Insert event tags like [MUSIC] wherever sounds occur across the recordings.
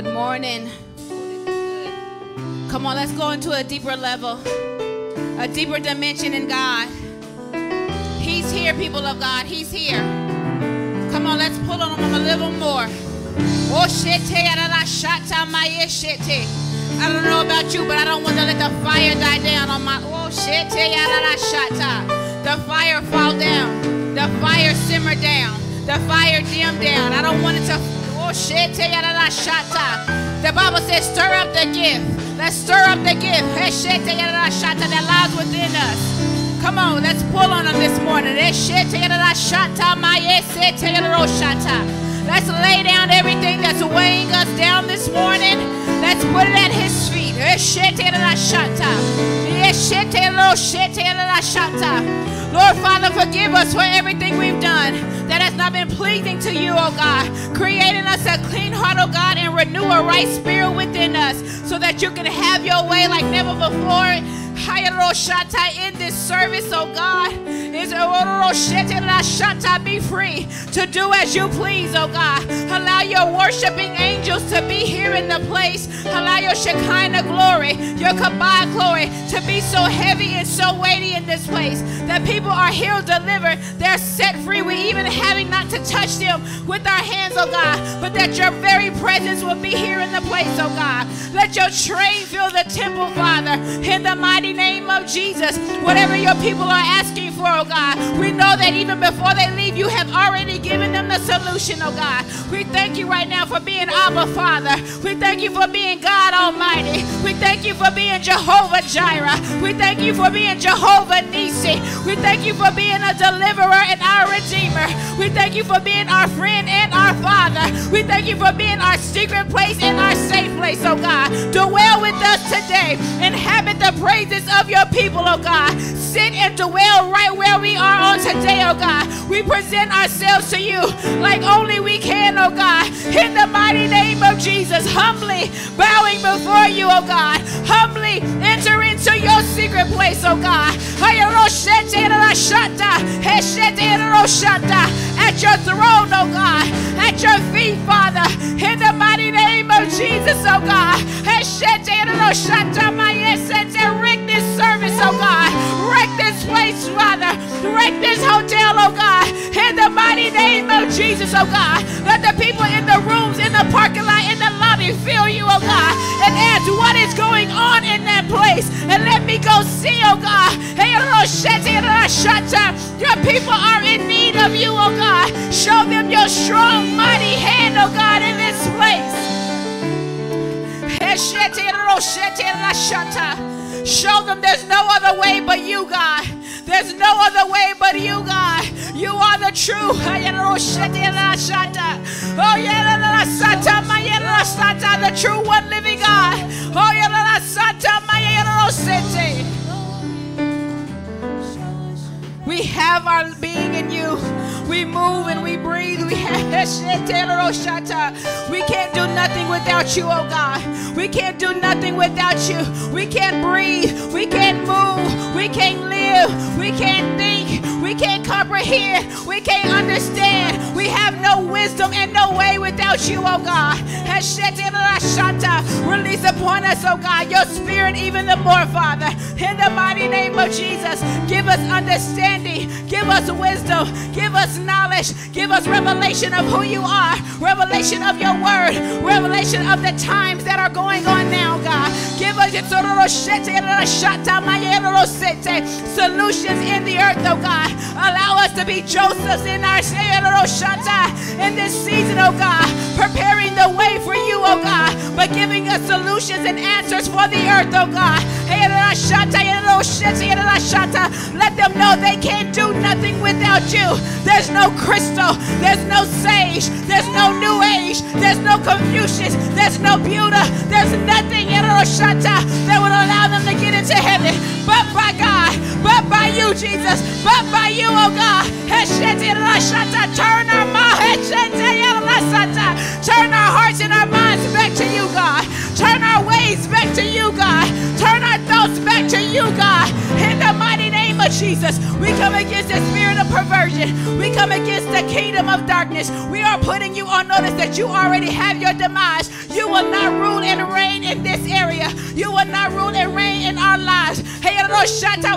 Good morning. Come on, let's go into a deeper level, a deeper dimension in God. He's here, people of God. He's here. Come on, let's pull on him a little more. Oh, shit, eh, eh, eh. I don't know about you, but I don't want to let the fire die down on my. Oh, shit, the fire fall down, the fire simmer down, the fire dim down. I don't want it to. The Bible says, stir up the gift. Let's stir up the gift that lies within us. Come on, let's pull on them this morning. Let's lay down everything that's weighing us down this morning. Let's put it at His feet. Lord Father, forgive us for everything we've done has not been pleasing to you, oh God. Creating us a clean heart, oh God, and renew a right spirit within us so that you can have your way like never before in this service, oh God. Be free to do as you please, oh God. Allow your worshiping angels to be here in the place. Allow your Shekinah glory, your Kabbalah glory to be so heavy and so weighty in this place that people are healed, delivered, they're set free. We even having not to touch them with our hands, oh God, but that your very presence will be here in the place, oh God. Let your train fill the temple, Father, in the mighty name of Jesus. Whatever your people are asking oh God, we know that even before they leave, you have already given them the solution, oh God. We thank you right now for being Abba Father. We thank you for being God Almighty. We thank you for being Jehovah Jireh. We thank you for being Jehovah Nisi. We thank you for being a deliverer and our redeemer. We thank you for being our friend and our father. We thank you for being our secret place and our safe place, oh God. Dwell with us today. Inhabit the praises of your people, oh God. Sit and dwell right where we are on today, oh God. We present ourselves to you like only we can, oh God. In the mighty name of Jesus, humbly bowing before you, oh God. Humbly enter into your secret place, oh God. At your throne, oh God. At your feet, Father. In the mighty name of Jesus, oh God. Shut down my incense and wreck this service, oh God. Wreck this place, Father. Wreck this hotel, oh God. In the mighty name of Jesus, oh God. Let the people in the rooms, in the parking lot, in the lobby feel you, oh God. And ask what is going on in that place. And let me go see, oh God. Your people are in need of you, oh God. Show them there's no other way but you, God. There's no other way but you, God. You are the true. Oh, the true one living God. Oh, we have our being in you. We move and we breathe. We have [LAUGHS] we can't do nothing without you, oh God. We can't do nothing without you. We can't breathe. We can't move. We can't live. We can't think. We can't comprehend. We can't understand. We have no wisdom and no way without you, oh God. Release upon us, oh God, your spirit even the more, Father. In the mighty name of Jesus, give us understanding. Give us wisdom. Give us knowledge. Give us revelation of who you are. Revelation of your word. Revelation of the times that are going on now, God. Give us solutions in the earth, oh God. Allow us to be Josephs in our in this season, oh God, preparing the way for you, oh God, but giving us solutions and answers for the earth, oh God. Let them know they can't do nothing without you. There's no crystal, there's no sage, there's no new age, there's no Confucius, there's no Buddha, there's nothing in Roshata that would allow them to get into heaven but by God, but by you, Jesus, but by you, oh God. Turn our minds, turn our hearts and our minds back to you, God. Turn our ways back to you, God. Turn our thoughts back to you, God. In the mighty name name of Jesus. We come against the spirit of perversion. We come against the kingdom of darkness. We are putting you on notice that you already have your demise. You will not rule and reign in this area. You will not rule and reign in our lives. Hey,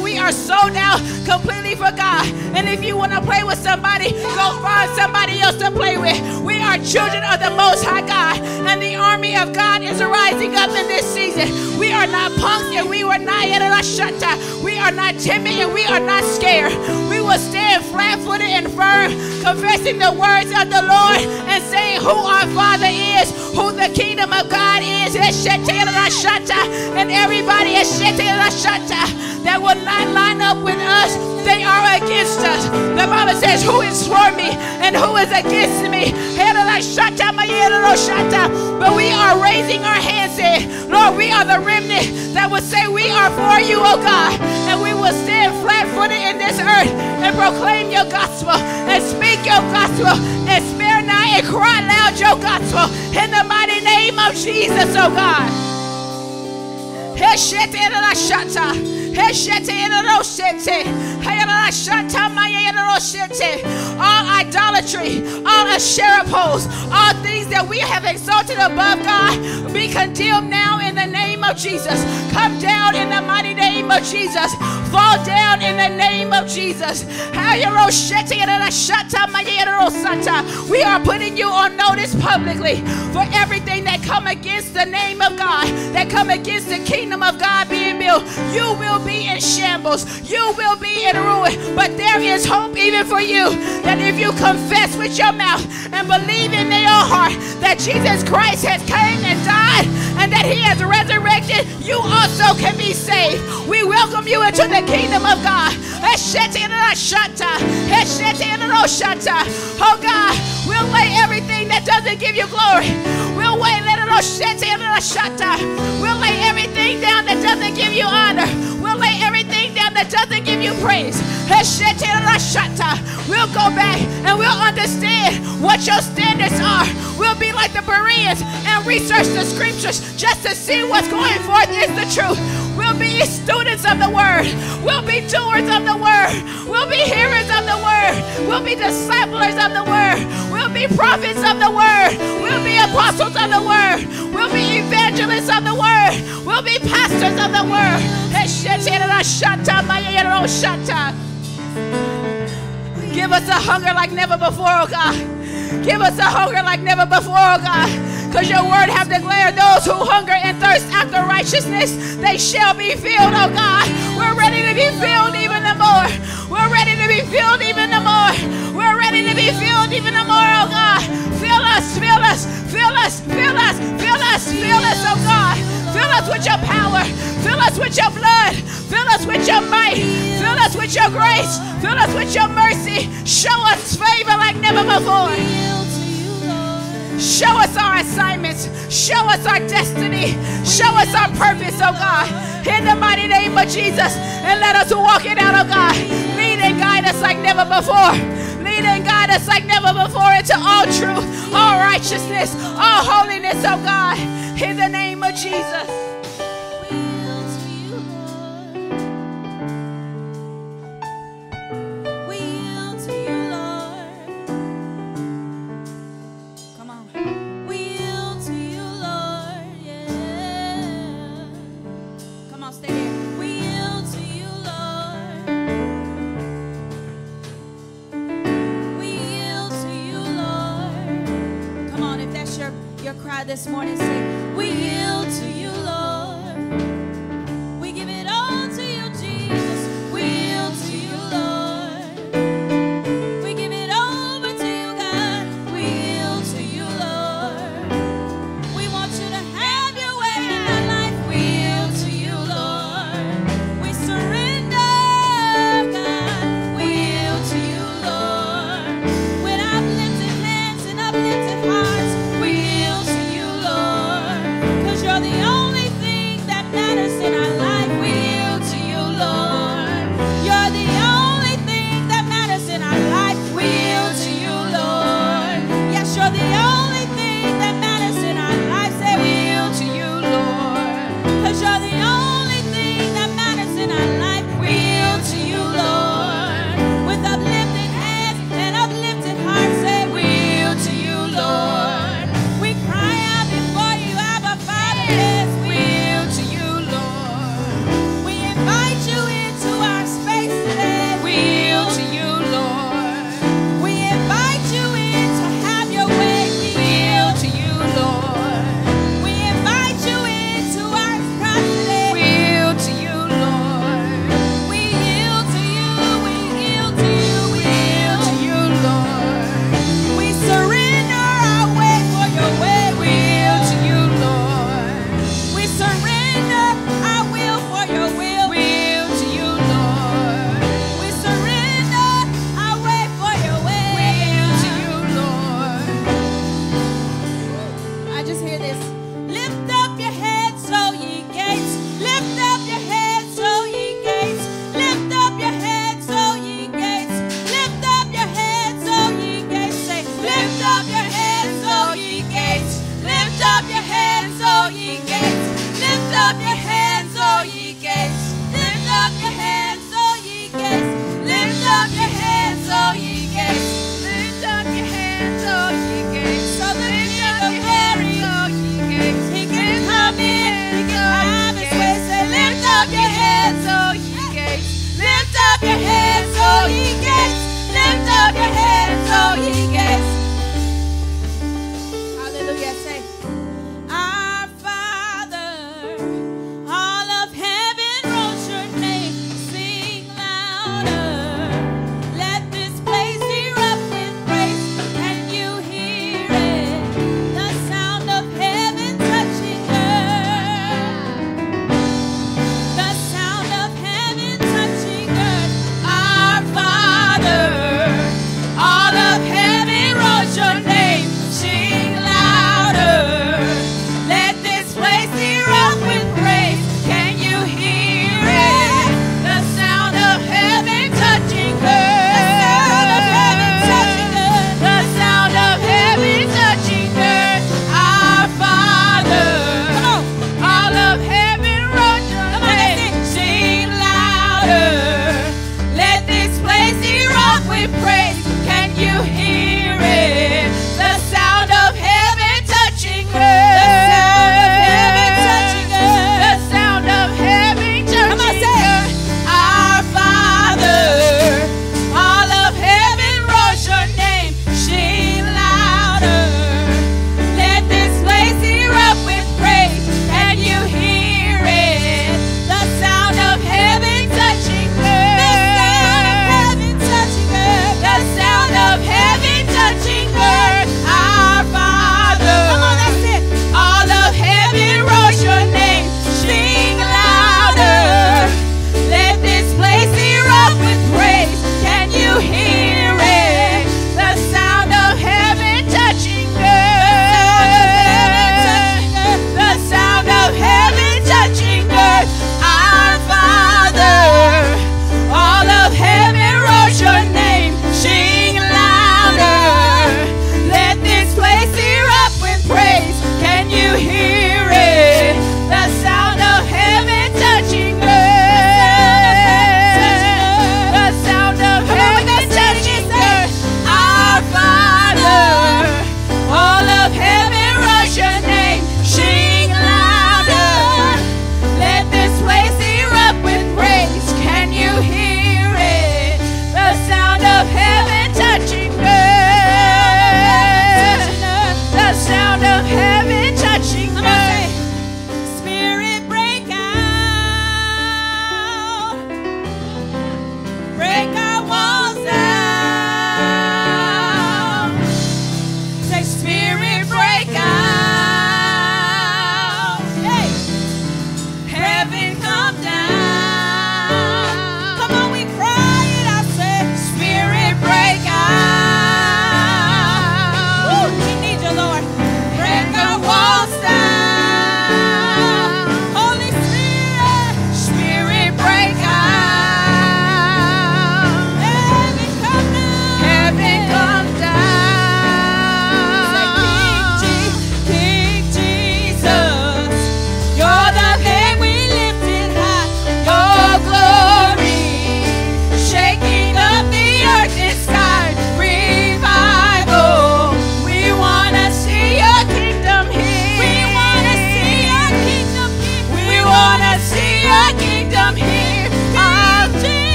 we are sold out completely for God. And if you want to play with somebody, go find somebody else to play with. We are children of the Most High God, and the army of God is rising up in this season. We are not punks and we were not yet Shata. We are not timid we are not scared. We will stand flat-footed and firm, confessing the words of the Lord and saying who our Father is, who the kingdom of God is. And everybody is that will not line up with us, they are against us. The Bible says, Who is for me and who is against me? But we are raising our hands saying, Lord, we are the remnant that will say, We are for you, oh God. And we will stand flat footed in this earth and proclaim your gospel and speak your gospel and spare not and cry loud your gospel in the mighty name of Jesus, oh God. All idolatry, all Asherah poles, all things that we have exalted above God, be condemned now of Jesus. Come down in the mighty name of Jesus. Fall down in the name of Jesus. We are putting you on notice publicly for everything that come against the name of God, that come against the kingdom of God being built. You will be in shambles. You will be in ruin. But there is hope even for you that if you confess with your mouth and believe in your heart that Jesus Christ has came and died and that he has resurrected, you also can be saved. We welcome you into the kingdom of God. Oh God, we'll lay everything that doesn't give you glory. We'll lay, we'll lay everything down that doesn't give you honor. That doesn't give you praise. We'll go back and we'll understand what your standards are. We'll be like the Bereans and research the scriptures just to see what's going forth is the truth. We'll be students of the word. We'll be doers of the word. We'll be hearers of the word. We'll be disciples of the word. We'll be prophets of the word. We'll be apostles of the word. We'll be evangelists of the word. We'll be pastors of the word. Oh, Give us a hunger like never before, oh God. Give us a hunger like never before, oh God. Because your word have declared those who hunger and thirst after righteousness, they shall be filled, oh God. We're ready to be filled even the more. We're ready to be filled even the more. We're ready to be filled even the more, oh God. Fill us, fill us, fill us, fill us, fill us, fill us, oh God. Fill us with your power. Fill us with your blood. Fill us with your might. Fill us with your grace. Fill us with your mercy. Show us favor like never before. Show us our assignments. Show us our destiny. Show us our purpose, oh God. In the mighty name of Jesus. And let us walk it out, oh God. Lead and guide us like never before. Lead and guide us like never before into all truth, all righteousness, all holiness, oh God. In the name of Jesus. This morning say,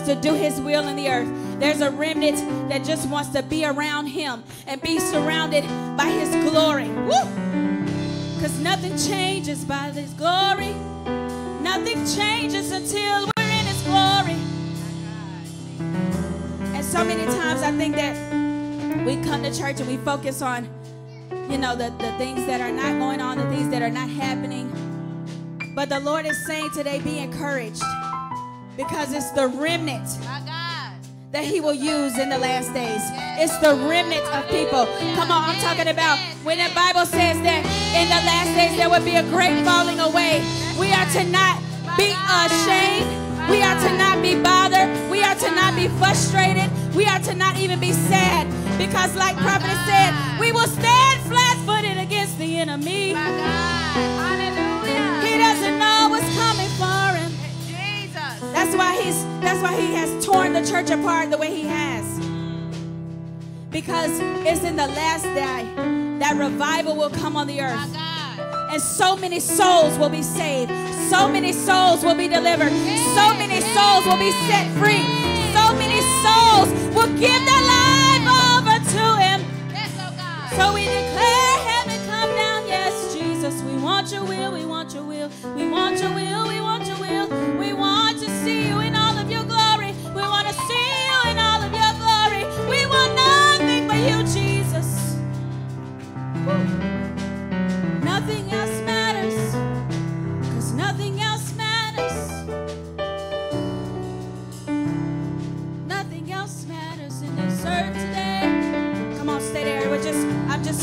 wants to do His will in the earth. There's a remnant that just wants to be around Him and be surrounded by His glory. Because nothing changes by His glory. Nothing changes until we're in His glory. And so many times I think that we come to church and we focus on, you know, the, the things that are not going on, the things that are not happening. But the Lord is saying today, be encouraged because it's the remnant that He will use in the last days. It's the remnant of people. Come on, I'm talking about when the Bible says that in the last days there will be a great falling away. We are to not be ashamed. We are to not be bothered. We are to not be frustrated. We are to not even be sad. Because, like Prophet said, we will stand flat footed against the enemy. Why he's that's why he has torn the church apart the way he has. Because it's in the last day that revival will come on the earth. And so many souls will be saved. So many souls will be delivered. So many souls will be set free. So many souls will give their life over to him. So we declare heaven come down. Yes, Jesus, we want your will. We want your will. We want your will.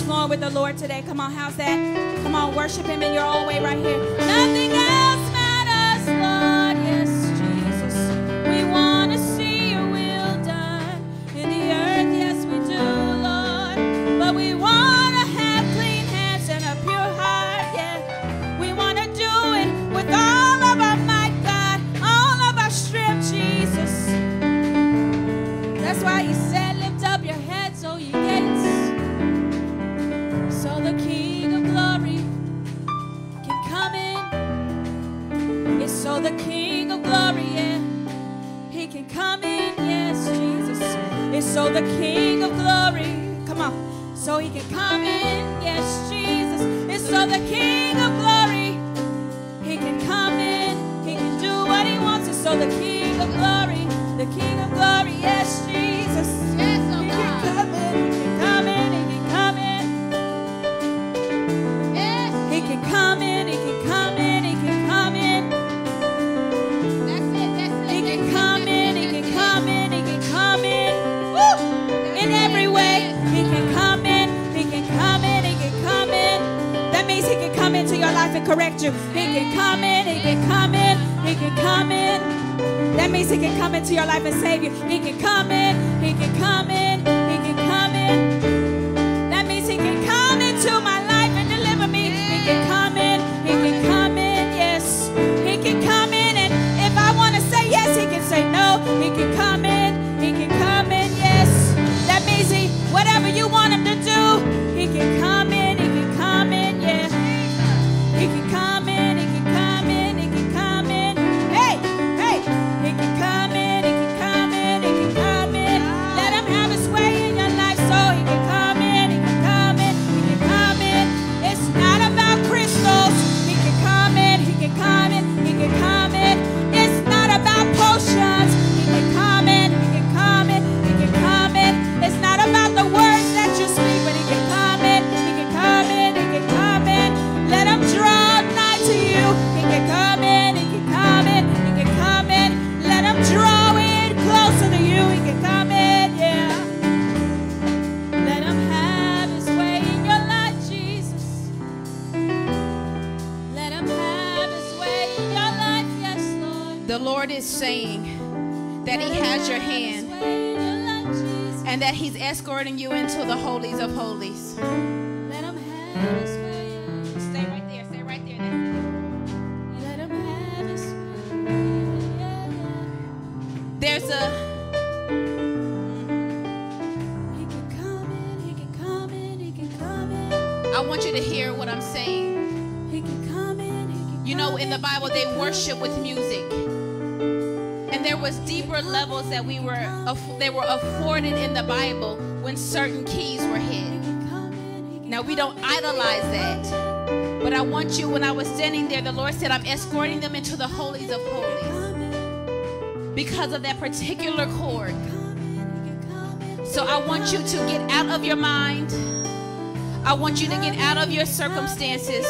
Flowing with the Lord today. Come on, how's that? Come on, worship Him in your own way right here. Nothing else can come in, yes, Jesus. It's so the King of glory, come on, so he can come in, yes, Jesus. It's so the King of glory, he can come in, he can do what he wants. It's so the King of glory, the King of glory, yes, Jesus. Correct you. He can come in, he can come in, he can come in. That means he can come into your life and save you. He can come in, he can come in, they worship with music. And there was deeper levels that we were they were afforded in the Bible when certain keys were hit. Now we don't idolize that. But I want you, when I was standing there, the Lord said, I'm escorting them into the holies of holies because of that particular chord. So I want you to get out of your mind. I want you to get out of your circumstances.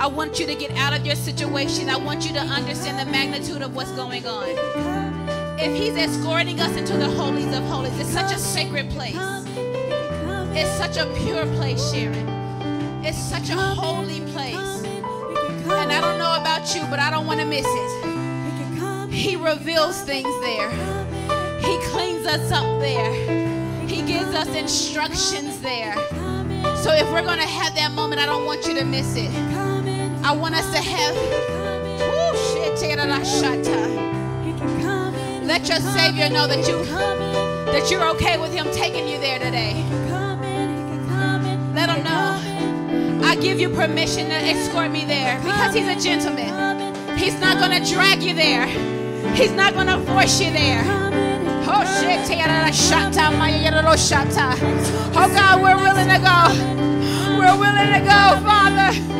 I want you to get out of your situation. I want you to understand the magnitude of what's going on. If He's escorting us into the holies of holies, it's such a sacred place. It's such a pure place, Sharon. It's such a holy place. And I don't know about you, but I don't want to miss it. He reveals things there, He cleans us up there, He gives us instructions there. So if we're going to have that moment, I don't want you to miss it. I want us to have. Let your Savior know that you that you're okay with Him taking you there today. Let Him know. I give you permission to escort me there because He's a gentleman. He's not going to drag you there. He's not going to force you there. Oh, God, we're willing to go. We're willing to go, Father.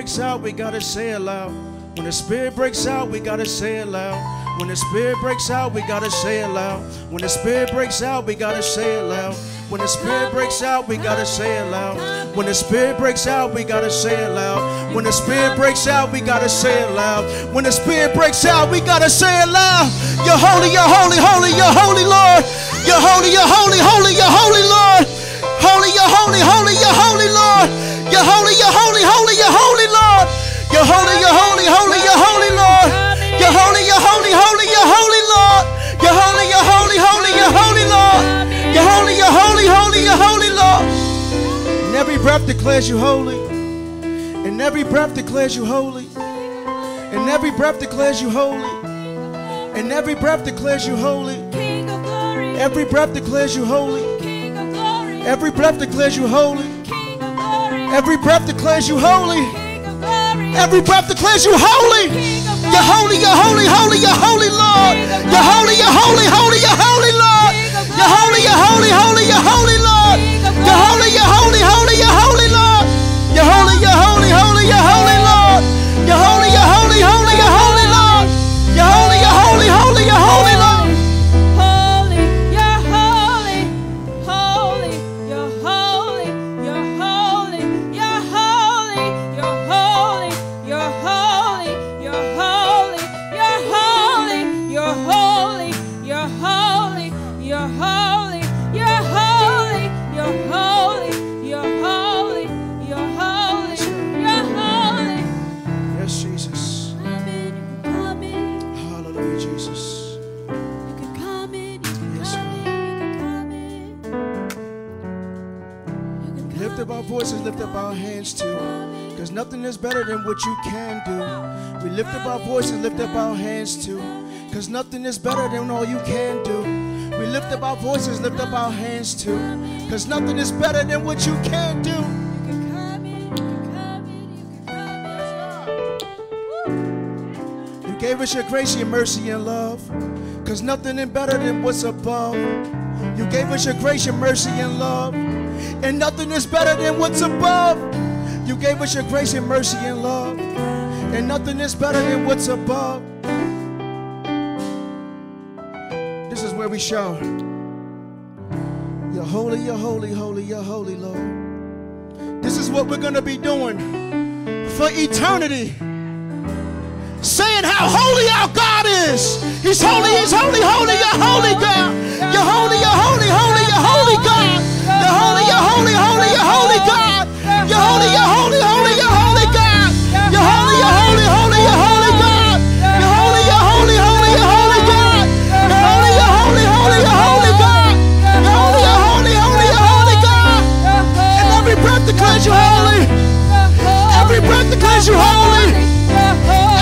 Breaks out, we gotta say it loud. When the spirit breaks out, we gotta say it loud. When the spirit breaks out, we gotta say it loud. When the spirit breaks out, we gotta say it loud. When the spirit breaks out, we gotta say it loud. When the spirit breaks out, we gotta say it loud. When the spirit breaks out, we gotta say it loud. When the spirit breaks out, we gotta say it loud. You're holy, you're holy, holy, you're holy, Lord. You're holy, you're holy, holy, you're holy, Lord. Holy, you're holy, holy, you're holy, Lord. You're holy, you're holy, holy, you're holy, holy, you're holy, holy, you're holy, Lord. You're holy, you're holy, holy, you're holy, Lord. You're holy, you're holy, holy, you're holy, Lord. You're holy, you're holy, holy, you're holy, Lord. And every breath declares you holy. And every breath declares you holy. And every breath declares you holy. And every breath declares you holy. King of glory. Every breath declares you holy. King of glory. Every breath declares you holy. King of glory. Every breath declares you holy. Every breath declares you holy. You're holy, you're holy, holy, you're holy, Lord. You're holy, you're holy, holy, you're holy, Lord. You're holy, you're holy, holy, you're holy, Lord. You're holy, you're holy, holy, you're holy, Lord. You're holy, you're holy, holy, you're holy, Lord. You're holy, Because nothing is better than what you can do. We lift up our voices, lift up our hands too. Because nothing is better than all you can do. We lift up our voices, lift up our hands too. Because nothing is better than what you can do. You gave us your grace, your mercy, and love. Because nothing is better than what's above. You gave us your grace, your mercy, and love. And nothing is better than what's above. You gave us your grace, and mercy, and love. And nothing is better than what's above. This is where we shout. You're holy, you're holy, holy, you're holy, Lord. This is what we're going to be doing for eternity saying how holy our God is. He's holy, He's holy, holy, you're holy God. You're holy, you're holy, holy, holy you're holy, holy, you're holy God. You're holy, you're holy, holy, you're holy God. You're holy, you're holy, holy, you're holy God. You're holy, you're holy, holy, you're holy God. You're holy, you're holy, holy, you're holy God. And every breath declares you holy. Every breath declares you holy.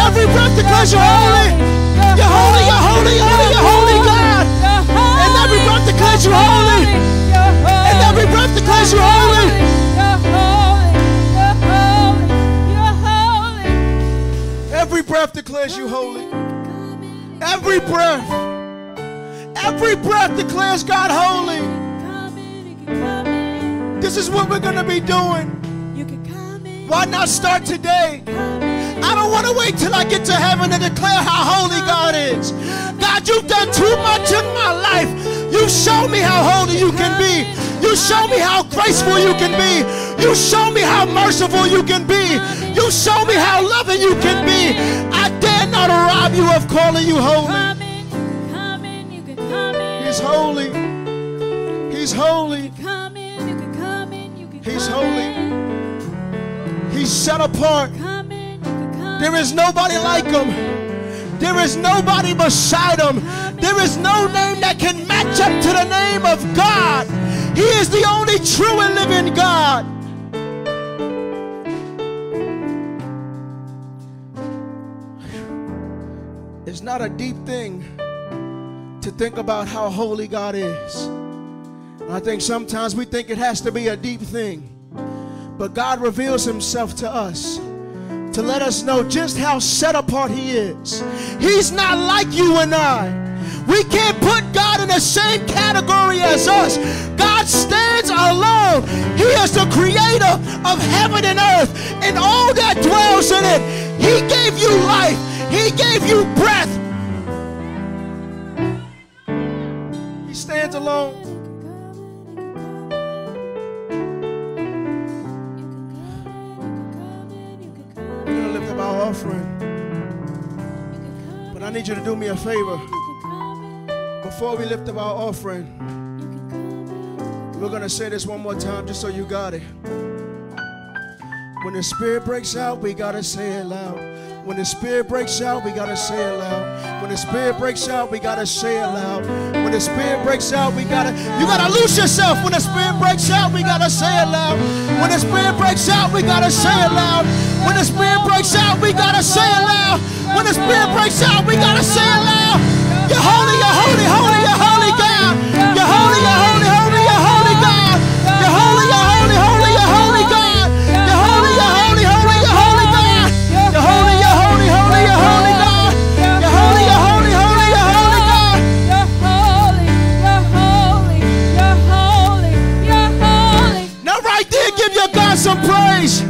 Every breath declares you're holy. You're holy, you're holy, holy, you're holy God. And every breath declares you're holy. And every breath declares you're holy. Breath declares you holy. Every breath. Every breath declares God holy. This is what we're going to be doing. Why not start today? I don't want to wait till I get to heaven to declare how holy God is. God, you've done too much in my life. You show me how holy you can be. You show me how graceful you can be. You show me how merciful you can be. You show me how loving you can be. I dare not rob you of calling you holy. He's holy. He's holy. He's holy. He's set apart. There is nobody like him. There is nobody beside him. There is no name that can match up to the name of God. He is the only true and living God. It's not a deep thing to think about how holy God is. I think sometimes we think it has to be a deep thing. But God reveals himself to us to let us know just how set apart he is. He's not like you and I. We can't put God in the same category as us. God stands alone. He is the creator of heaven and earth and all that dwells in it. He gave you life. He gave you breath. He stands alone. I'm going to lift up our offering. But I need you to do me a favor. Before we lift up our offering, we're going to say this one more time just so you got it. When the spirit breaks out, we got to say it loud. When the spirit breaks out, we got to say it loud. When the spirit breaks out, we got to say it loud. When the spirit breaks out, we got to You got to lose yourself. When the spirit breaks out, we got to say it loud. When the spirit breaks out, we got to say it loud. When the spirit breaks out, we got to say it loud. When the spirit breaks out, we got to say it loud. You're holy, you're holy, holy, holy some praise.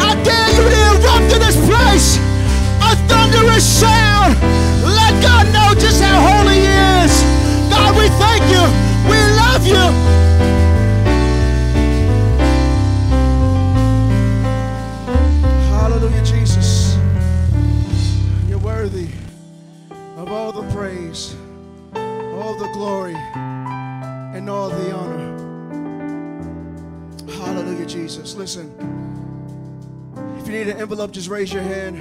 I dare you to erupt in this place. A thunderous sound. You need an envelope, just raise your hand.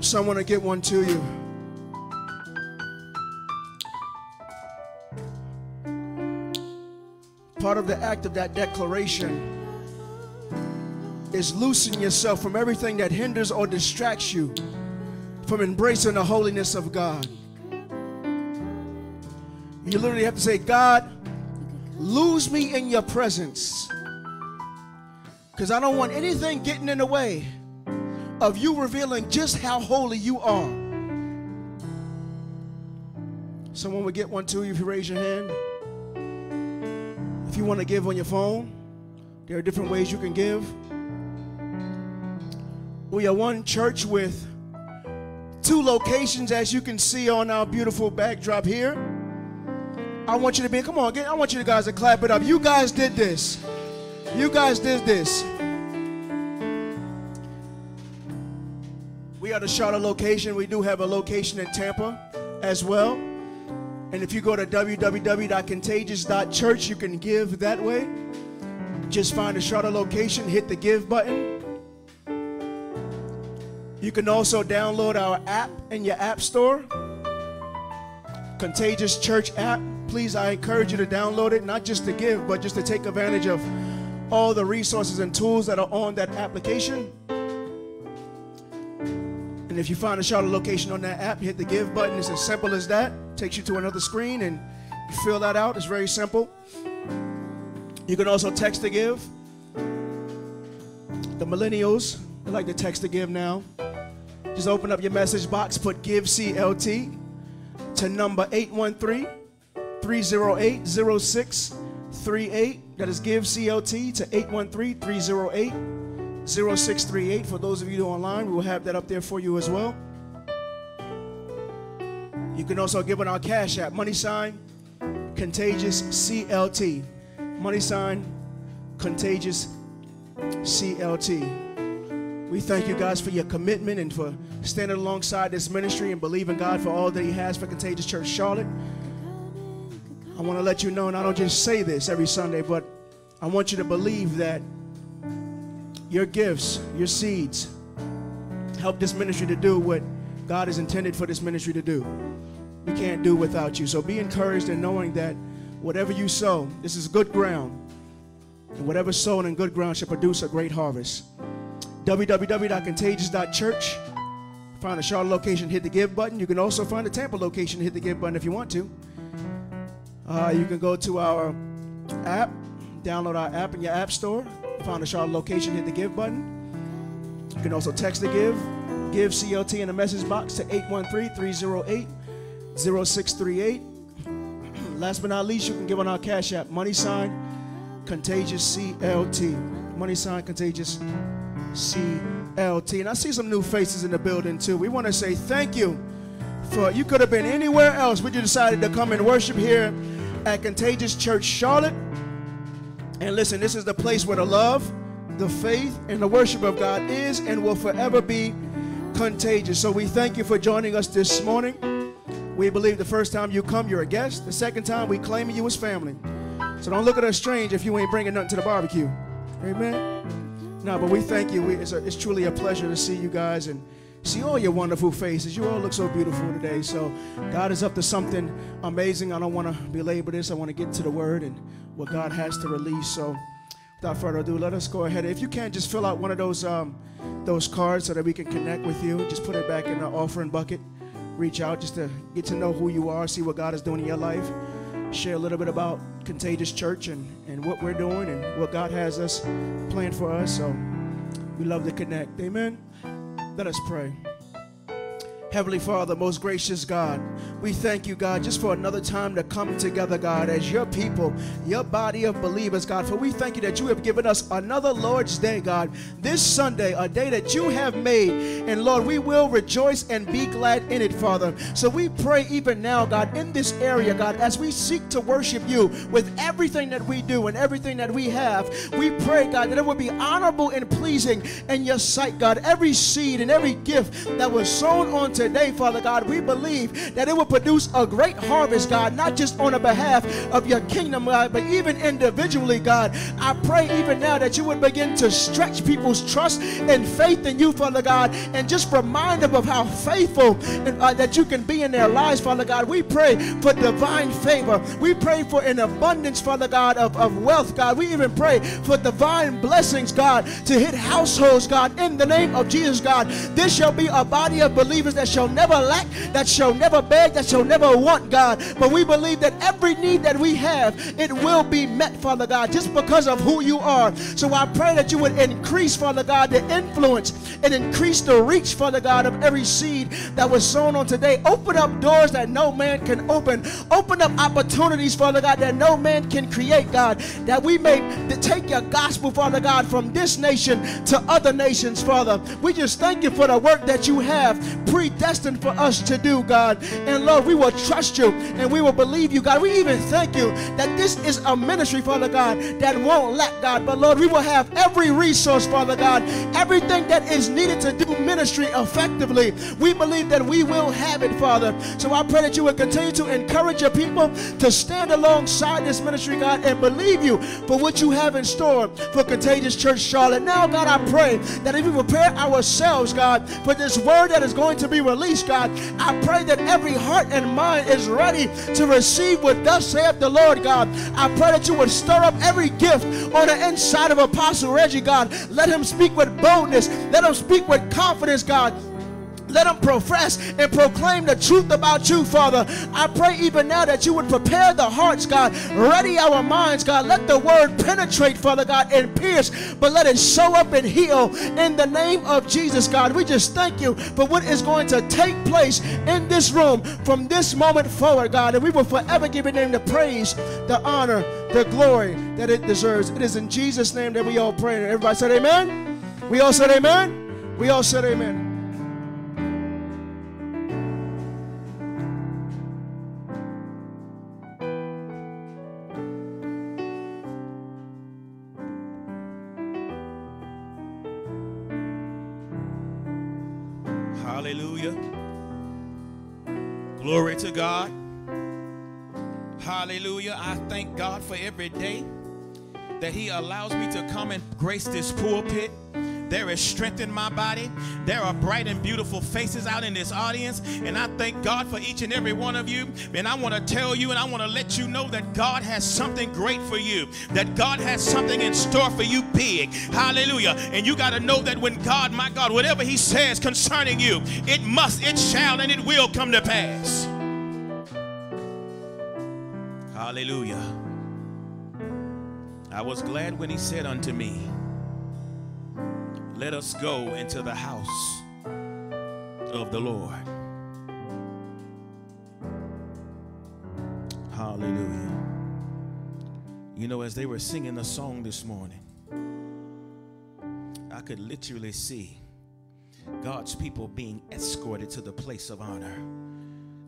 Someone will get one to you. Part of the act of that declaration is loosening yourself from everything that hinders or distracts you from embracing the holiness of God. You literally have to say, God, lose me in your presence. Because I don't want anything getting in the way of you revealing just how holy you are. Someone would get one too if you raise your hand. If you want to give on your phone, there are different ways you can give. We are one church with two locations, as you can see on our beautiful backdrop here. I want you to be, come on, I want you guys to clap it up. You guys did this. You guys did this. We are the Charlotte location. We do have a location in Tampa as well. And if you go to www.contagious.church, you can give that way. Just find the Charlotte location, hit the give button. You can also download our app in your app store. Contagious Church app. Please, I encourage you to download it, not just to give, but just to take advantage of all the resources and tools that are on that application. And if you find a Charlotte location on that app, hit the give button. It's as simple as that. Takes you to another screen and you fill that out. It's very simple. You can also text to give. The millennials, they like to text to give now. Just open up your message box, put give CLT to number 813 308 0638. That is give CLT to 813 308 0638. For those of you who online, we will have that up there for you as well. You can also give on our Cash App, money sign, contagious CLT. Money sign, contagious CLT. We thank you guys for your commitment and for standing alongside this ministry and believing God for all that He has for Contagious Church Charlotte. I want to let you know, and I don't just say this every Sunday, but I want you to believe that your gifts, your seeds, help this ministry to do what God has intended for this ministry to do. We can't do without you. So be encouraged in knowing that whatever you sow, this is good ground. And whatever sown in good ground shall produce a great harvest. www.contagious.church. Find a Charlotte location, hit the give button. You can also find a Tampa location, hit the give button if you want to. Uh, you can go to our app, download our app in your app store. Find a Charlotte location, hit the give button. You can also text the give, give CLT in the message box to 813 308 0638. [CLEARS THROAT] Last but not least, you can give on our Cash App, money sign, contagious CLT. Money sign, contagious CLT. And I see some new faces in the building too. We want to say thank you for you could have been anywhere else, but you decided to come and worship here at Contagious Church Charlotte. And listen, this is the place where the love, the faith, and the worship of God is and will forever be contagious. So we thank you for joining us this morning. We believe the first time you come, you're a guest. The second time, we claim you as family. So don't look at us strange if you ain't bringing nothing to the barbecue. Amen. No, but we thank you. We, it's, a, it's truly a pleasure to see you guys and see all your wonderful faces. You all look so beautiful today. So God is up to something amazing. I don't want to belabor this. I want to get to the word and what God has to release. So without further ado, let us go ahead. If you can, just fill out one of those um, those cards so that we can connect with you. Just put it back in the offering bucket. Reach out just to get to know who you are, see what God is doing in your life. Share a little bit about Contagious Church and, and what we're doing and what God has us planned for us. So we love to connect. Amen. Let us pray. Heavenly Father, most gracious God, we thank you, God, just for another time to come together, God, as your people, your body of believers, God. For we thank you that you have given us another Lord's Day, God, this Sunday, a day that you have made. And Lord, we will rejoice and be glad in it, Father. So we pray even now, God, in this area, God, as we seek to worship you with everything that we do and everything that we have, we pray, God, that it will be honorable and pleasing in your sight, God. Every seed and every gift that was sown on today, Father God, we believe that it will produce a great harvest, God, not just on the behalf of your kingdom, God, but even individually, God. I pray even now that you would begin to stretch people's trust and faith in you, Father God, and just remind them of how faithful uh, that you can be in their lives, Father God. We pray for divine favor. We pray for an abundance, Father God, of, of wealth, God. We even pray for divine blessings, God, to hit households, God, in the name of Jesus, God. This shall be a body of believers that shall never lack, that shall never beg, that shall never want, God. But we believe that every need that we have, it will be met, Father God, just because of who you are. So I pray that you would increase, Father God, the influence and increase the reach, Father God, of every seed that was sown on today. Open up doors that no man can open. Open up opportunities, Father God, that no man can create, God, that we may take your gospel, Father God, from this nation to other nations, Father. We just thank you for the work that you have predestined for us to do, God. And Lord, we will trust you and we will believe you, God. We even thank you that this is a ministry, Father God, that won't lack, God. But Lord, we will have every resource, Father God, everything that is needed to do ministry effectively. We believe that we will have it, Father. So I pray that you will continue to encourage your people to stand alongside this ministry, God, and believe you for what you have in store for Contagious Church Charlotte. Now, God, I pray that if we prepare ourselves, God, for this word that is going to be released, God, I pray that every heart and mind is ready to receive what thus saith the Lord, God. I pray that you would stir up every gift on the inside of Apostle Reggie, God. Let him speak with boldness. Let him speak with confidence, God. Let them profess and proclaim the truth about you, Father. I pray even now that you would prepare the hearts, God. Ready our minds, God. Let the word penetrate, Father God, and pierce, but let it show up and heal in the name of Jesus, God. We just thank you for what is going to take place in this room from this moment forward, God. And we will forever give your name the praise, the honor, the glory that it deserves. It is in Jesus' name that we all pray. Everybody said amen. We all said amen. We all said amen. To God. Hallelujah. I thank God for every day that He allows me to come and grace this pulpit. There is strength in my body. There are bright and beautiful faces out in this audience. And I thank God for each and every one of you. And I want to tell you and I want to let you know that God has something great for you, that God has something in store for you big. Hallelujah. And you got to know that when God, my God, whatever He says concerning you, it must, it shall, and it will come to pass. Hallelujah. I was glad when He said unto me, let us go into the house of the Lord. Hallelujah. You know, as they were singing the song this morning, I could literally see God's people being escorted to the place of honor.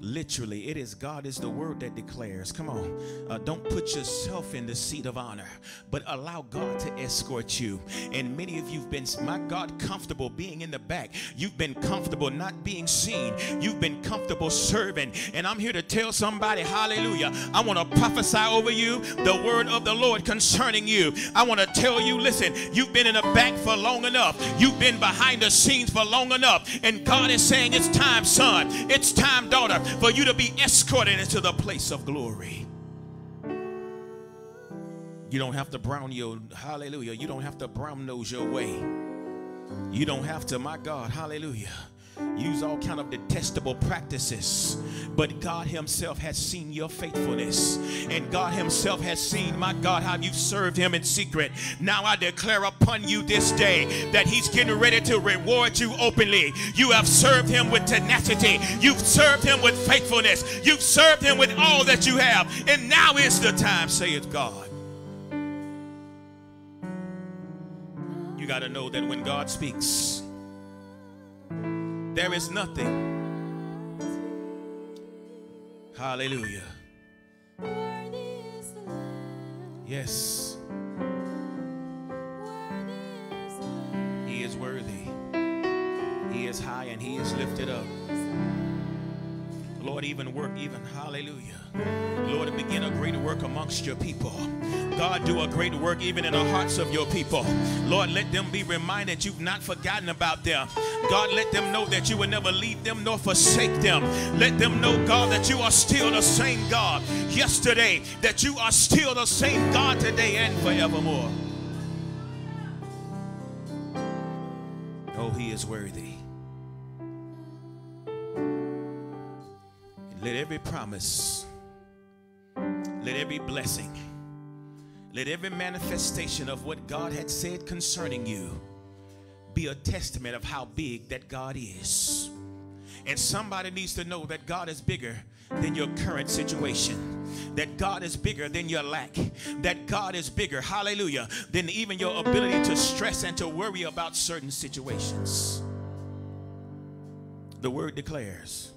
Literally, it is God is the word that declares. Come on. Uh, don't put yourself in the seat of honor, but allow God to escort you. And many of you've been, my God, comfortable being in the back. You've been comfortable not being seen. You've been comfortable serving. And I'm here to tell somebody, hallelujah. I want to prophesy over you the word of the Lord concerning you. I want to tell you, listen, you've been in the back for long enough. You've been behind the scenes for long enough. And God is saying, it's time, son. It's time, daughter for you to be escorted into the place of glory. You don't have to brown your, hallelujah, you don't have to brown nose your way. You don't have to, my God, hallelujah use all kind of detestable practices but god himself has seen your faithfulness. And god himself has seen my god how you've served him in secret. Now i declare upon you this day that he's getting ready to reward you openly. You have served him with tenacity. You've served him with faithfulness. You've served him with all that you have. And now is the time saith god. You got to know that when god speaks there is nothing. Hallelujah. Yes. He is worthy. He is high and he is lifted up. Lord, even work, even hallelujah. Lord, begin a great work amongst your people. God, do a great work even in the hearts of your people. Lord, let them be reminded you've not forgotten about them. God, let them know that you will never leave them nor forsake them. Let them know, God, that you are still the same God yesterday, that you are still the same God today and forevermore. Oh, he is worthy. Let every promise, let every blessing, let every manifestation of what God had said concerning you be a testament of how big that God is. And somebody needs to know that God is bigger than your current situation. That God is bigger than your lack. That God is bigger, hallelujah, than even your ability to stress and to worry about certain situations. The word declares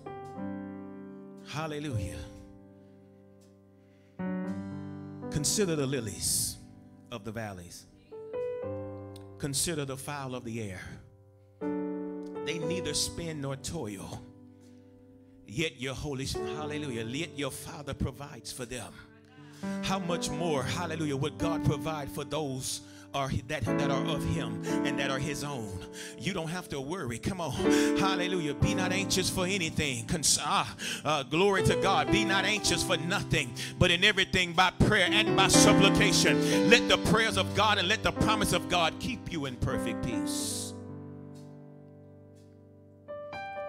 Hallelujah. Consider the lilies of the valleys. Consider the fowl of the air. They neither spin nor toil. Yet your holy, hallelujah, yet your Father provides for them. How much more, hallelujah, would God provide for those are that, that are of him and that are his own. You don't have to worry. Come on. Hallelujah. Be not anxious for anything. Cons- ah, uh, glory to God. Be not anxious for nothing, but in everything by prayer and by supplication. Let the prayers of God and let the promise of God keep you in perfect peace.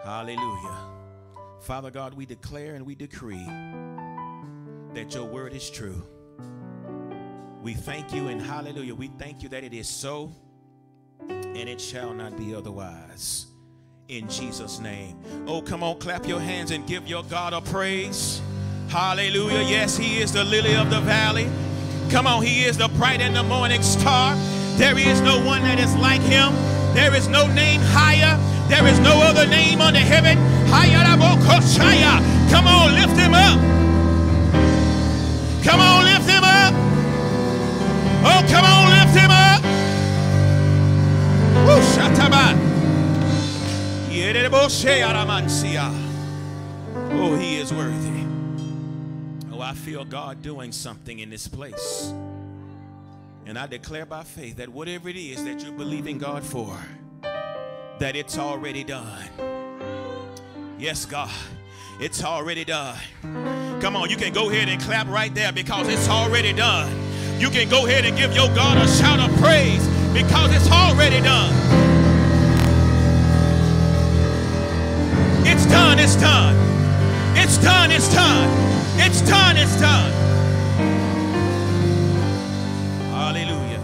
Hallelujah. Father God, we declare and we decree that your word is true. We thank you and hallelujah. We thank you that it is so and it shall not be otherwise. In Jesus' name. Oh, come on, clap your hands and give your God a praise. Hallelujah. Yes, He is the lily of the valley. Come on, He is the bright and the morning star. There is no one that is like Him. There is no name higher. There is no other name under heaven. Come on, lift Him up. Come on, lift Him up. Oh, come on, lift him up. Oh, he is worthy. Oh, I feel God doing something in this place. And I declare by faith that whatever it is that you're believing God for, that it's already done. Yes, God, it's already done. Come on, you can go ahead and clap right there because it's already done you can go ahead and give your God a shout of praise because it's already done. It's done, it's done. It's done, it's done. It's done, it's done. Hallelujah.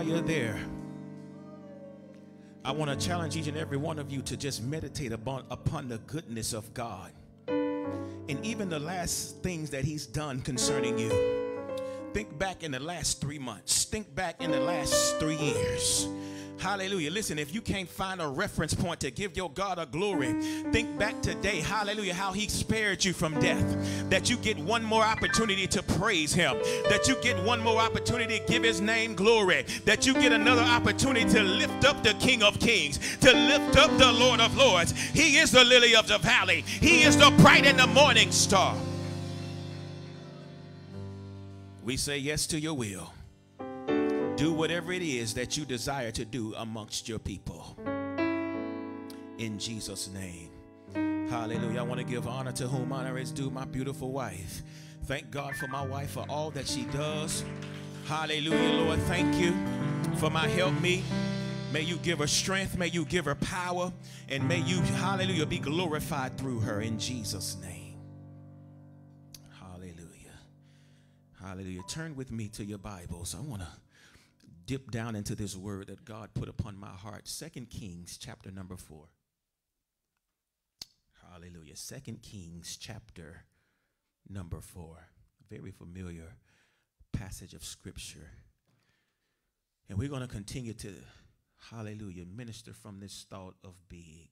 While you're there, I want to challenge each and every one of you to just meditate upon, upon the goodness of God and even the last things that He's done concerning you. Think back in the last three months, think back in the last three years. Hallelujah. Listen, if you can't find a reference point to give your God a glory, think back today, hallelujah, how he spared you from death. That you get one more opportunity to praise him. That you get one more opportunity to give his name glory. That you get another opportunity to lift up the King of Kings, to lift up the Lord of Lords. He is the lily of the valley, he is the bright and the morning star. We say yes to your will do whatever it is that you desire to do amongst your people. In Jesus' name. Hallelujah. I want to give honor to whom honor is due, my beautiful wife. Thank God for my wife for all that she does. Hallelujah, Lord. Thank you for my help me. May you give her strength, may you give her power, and may you, hallelujah, be glorified through her in Jesus' name. Hallelujah. Hallelujah. Turn with me to your Bibles. I want to dip down into this word that God put upon my heart. Second Kings chapter number 4. Hallelujah. Second Kings chapter number 4. Very familiar passage of scripture. And we're going to continue to, hallelujah, minister from this thought of big.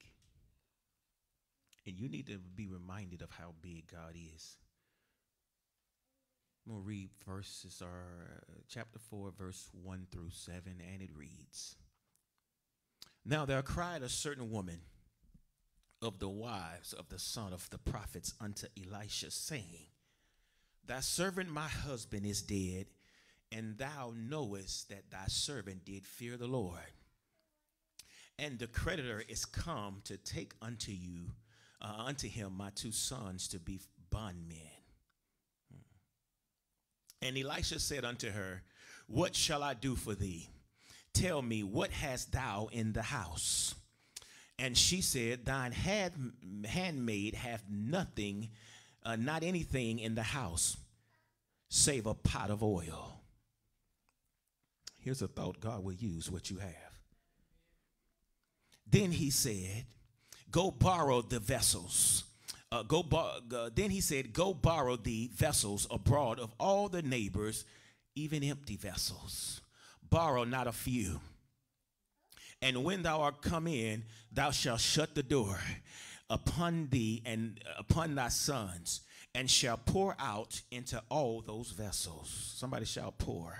And you need to be reminded of how big God is. I'm going to read verses are uh, chapter 4 verse 1 through 7 and it reads Now there cried a certain woman of the wives of the son of the prophets unto Elisha saying Thy servant my husband is dead and thou knowest that thy servant did fear the Lord. And the creditor is come to take unto you uh, unto him my two sons to be bondmen and Elisha said unto her, What shall I do for thee? Tell me, what hast thou in the house? And she said, Thine handmaid hath nothing, uh, not anything in the house, save a pot of oil. Here's a thought God will use what you have. Then he said, Go borrow the vessels uh, go uh, then he said, Go borrow the vessels abroad of all the neighbors, even empty vessels. Borrow not a few. And when thou art come in, thou shalt shut the door upon thee and upon thy sons, and shall pour out into all those vessels. Somebody shall pour.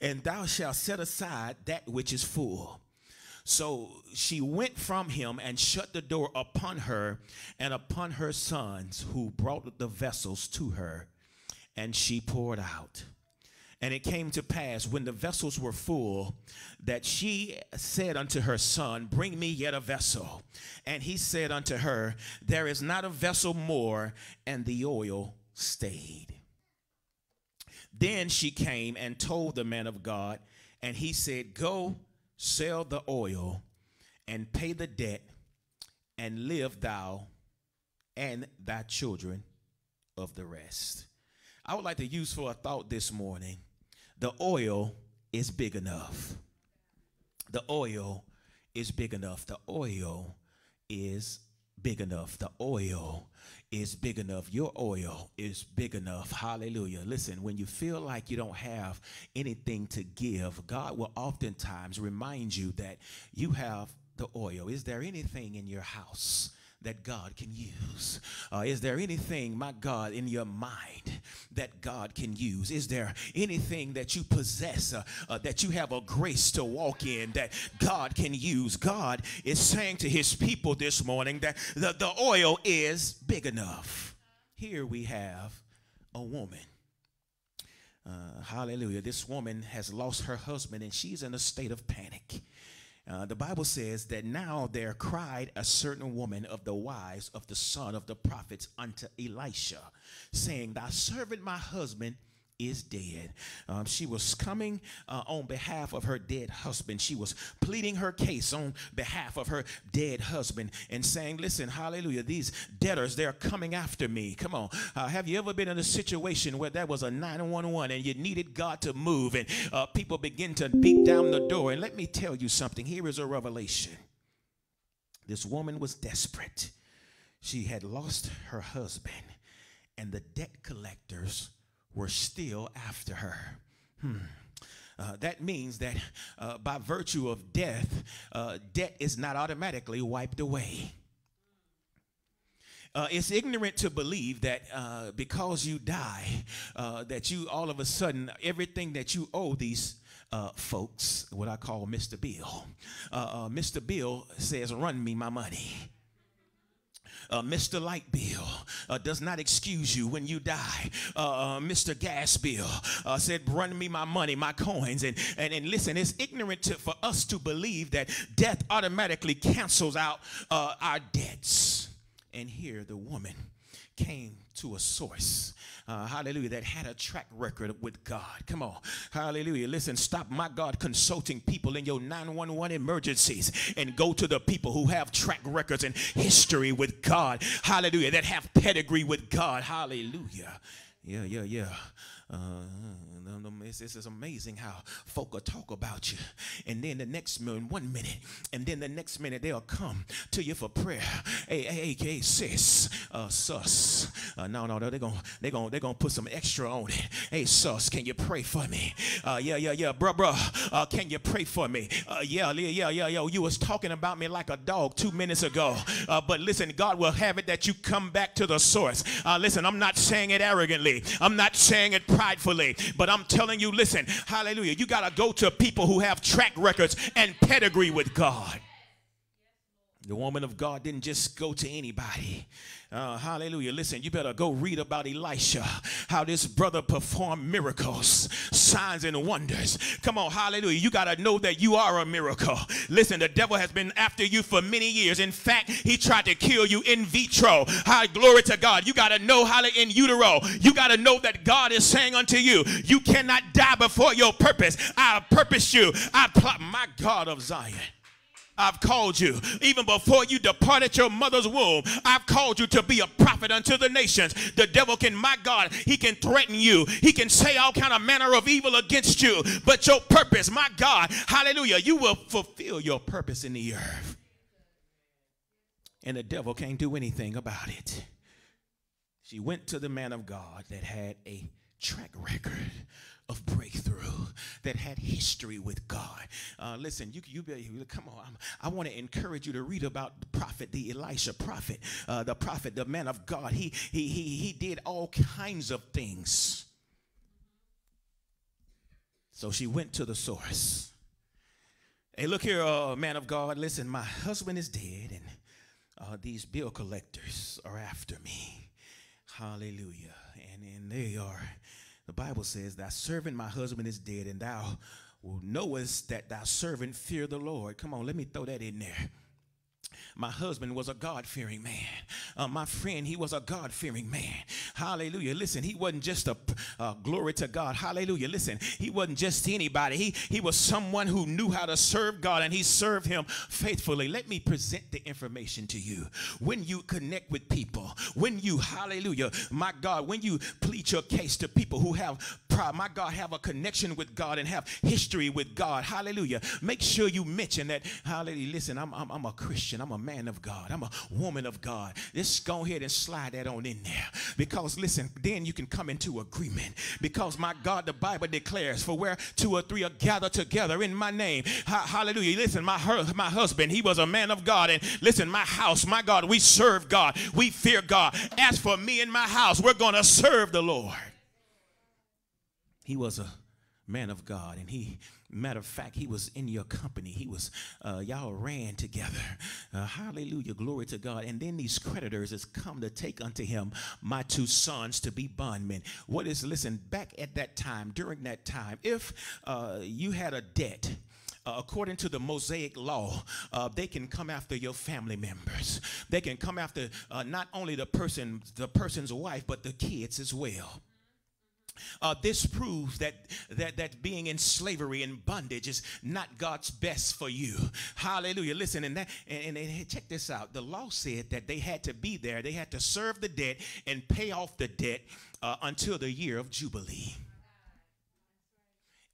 And thou shalt set aside that which is full so she went from him and shut the door upon her and upon her sons who brought the vessels to her, and she poured out. And it came to pass when the vessels were full that she said unto her son, Bring me yet a vessel. And he said unto her, There is not a vessel more, and the oil stayed. Then she came and told the man of God, and he said, Go sell the oil and pay the debt and live thou and thy children of the rest. I would like to use for a thought this morning the oil is big enough. The oil is big enough. The oil is big enough. The oil is big enough. Your oil is big enough. Hallelujah. Listen, when you feel like you don't have anything to give, God will oftentimes remind you that you have the oil. Is there anything in your house? That God can use? Uh, is there anything, my God, in your mind that God can use? Is there anything that you possess uh, uh, that you have a grace to walk in that God can use? God is saying to his people this morning that the, the oil is big enough. Here we have a woman. Uh, hallelujah. This woman has lost her husband and she's in a state of panic. Uh, the Bible says that now there cried a certain woman of the wives of the son of the prophets unto Elisha, saying, Thy servant, my husband, is dead. Um, she was coming uh, on behalf of her dead husband. She was pleading her case on behalf of her dead husband and saying, Listen, hallelujah, these debtors, they're coming after me. Come on. Uh, have you ever been in a situation where there was a 911 and you needed God to move and uh, people begin to beat down the door? And let me tell you something. Here is a revelation. This woman was desperate. She had lost her husband, and the debt collectors were still after her. Hmm. Uh, that means that uh, by virtue of death, uh, debt is not automatically wiped away. Uh, it's ignorant to believe that uh, because you die, uh, that you all of a sudden everything that you owe these uh, folks, what I call Mr. Bill. Uh, uh, Mr. Bill says, "Run me my money." Uh, Mr. Light Bill uh, does not excuse you when you die. Uh, uh Mr. Gas Bill uh, said, Run me my money, my coins. And, and, and listen, it's ignorant to, for us to believe that death automatically cancels out uh, our debts. And here the woman came to a source uh, hallelujah, that had a track record with God. Come on, hallelujah. Listen, stop my God consulting people in your 911 emergencies and go to the people who have track records and history with God. Hallelujah, that have pedigree with God. Hallelujah. Yeah, yeah, yeah. Uh, it's, it's, amazing how folk will talk about you. And then the next minute, one minute, and then the next minute they'll come to you for prayer. Hey, hey, hey, sis, uh, sus. Uh, no, no, no, they're gonna they're gonna, they're gonna put some extra on it. Hey, sus, can you pray for me? Uh, yeah, yeah, yeah, bruh, bruh, uh, can you pray for me? Uh, yeah, yeah, yeah, yeah, you was talking about me like a dog two minutes ago. Uh, but listen, God will have it that you come back to the source. Uh, listen, I'm not saying it arrogantly. I'm not saying it pridefully, but I'm telling you, listen, hallelujah, you got to go to people who have track records and pedigree with God. The woman of God didn't just go to anybody. Uh, hallelujah. Listen, you better go read about Elisha, how this brother performed miracles, signs, and wonders. Come on, hallelujah. You got to know that you are a miracle. Listen, the devil has been after you for many years. In fact, he tried to kill you in vitro. High glory to God. You got to know, how in utero. You got to know that God is saying unto you, you cannot die before your purpose. I purpose you. I plot my God of Zion. I've called you. Even before you departed your mother's womb, I've called you to be a prophet unto the nations. The devil can, my God, he can threaten you. He can say all kind of manner of evil against you. But your purpose, my God, hallelujah, you will fulfill your purpose in the earth. And the devil can't do anything about it. She went to the man of God that had a track record of breakthrough that had history with God. Uh, listen, you you be, come on. I'm, i want to encourage you to read about the prophet, the Elisha prophet, uh, the prophet, the man of God. He he he he did all kinds of things. So she went to the source. Hey, look here, uh, man of God. Listen, my husband is dead, and uh, these bill collectors are after me. Hallelujah. And, and they are the Bible says, Thy servant, my husband, is dead, and thou knowest that thy servant fear the Lord. Come on, let me throw that in there. My husband was a God fearing man. Uh, my friend, he was a God fearing man. Hallelujah. Listen, he wasn't just a uh, glory to God. Hallelujah. Listen, he wasn't just anybody. He, he was someone who knew how to serve God and he served him faithfully. Let me present the information to you. When you connect with people, when you, hallelujah, my God, when you plead your case to people who have my God, have a connection with God and have history with God, hallelujah, make sure you mention that, hallelujah, listen, I'm, I'm, I'm a Christian. I'm a man of God. I'm a woman of God. Just go ahead and slide that on in there. Because listen, then you can come into agreement. Because my God, the Bible declares, for where two or three are gathered together in my name. Hallelujah. Listen, my, my husband, he was a man of God. And listen, my house, my God, we serve God. We fear God. As for me and my house, we're going to serve the Lord. He was a man of God and he Matter of fact, he was in your company. He was, uh, y'all ran together. Uh, hallelujah, glory to God. And then these creditors has come to take unto him my two sons to be bondmen. What is, listen, back at that time, during that time, if uh, you had a debt, uh, according to the Mosaic law, uh, they can come after your family members. They can come after uh, not only the person, the person's wife, but the kids as well. Uh, this proves that, that that being in slavery and bondage is not God's best for you. Hallelujah. Listen, and that and, and, and, check this out. The law said that they had to be there, they had to serve the debt and pay off the debt uh, until the year of Jubilee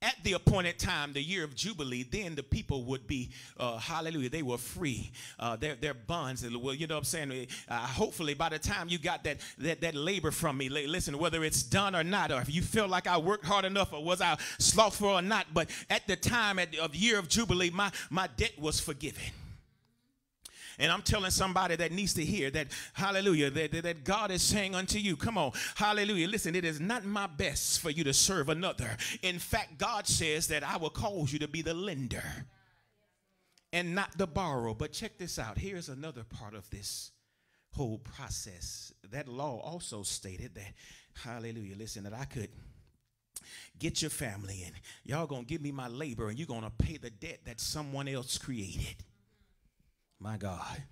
at the appointed time, the year of Jubilee, then the people would be, uh, hallelujah, they were free. Uh, their, their bonds, well, you know what I'm saying? Uh, hopefully, by the time you got that, that, that labor from me, listen, whether it's done or not, or if you feel like I worked hard enough, or was I slothful or not, but at the time at, of year of Jubilee, my, my debt was forgiven. And I'm telling somebody that needs to hear that, hallelujah, that, that God is saying unto you, come on, hallelujah. Listen, it is not my best for you to serve another. In fact, God says that I will cause you to be the lender and not the borrower. But check this out. Here's another part of this whole process. That law also stated that, hallelujah, listen, that I could get your family in. Y'all gonna give me my labor and you're gonna pay the debt that someone else created. My God.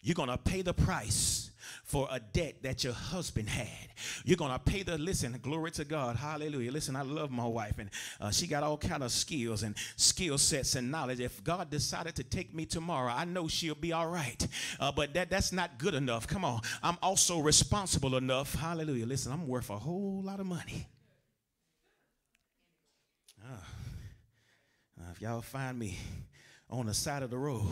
You're going to pay the price for a debt that your husband had. You're going to pay the, listen, glory to God. Hallelujah. Listen, I love my wife and uh, she got all kind of skills and skill sets and knowledge. If God decided to take me tomorrow, I know she'll be all right. Uh, but that, that's not good enough. Come on. I'm also responsible enough. Hallelujah. Listen, I'm worth a whole lot of money. Uh, if y'all find me on the side of the road,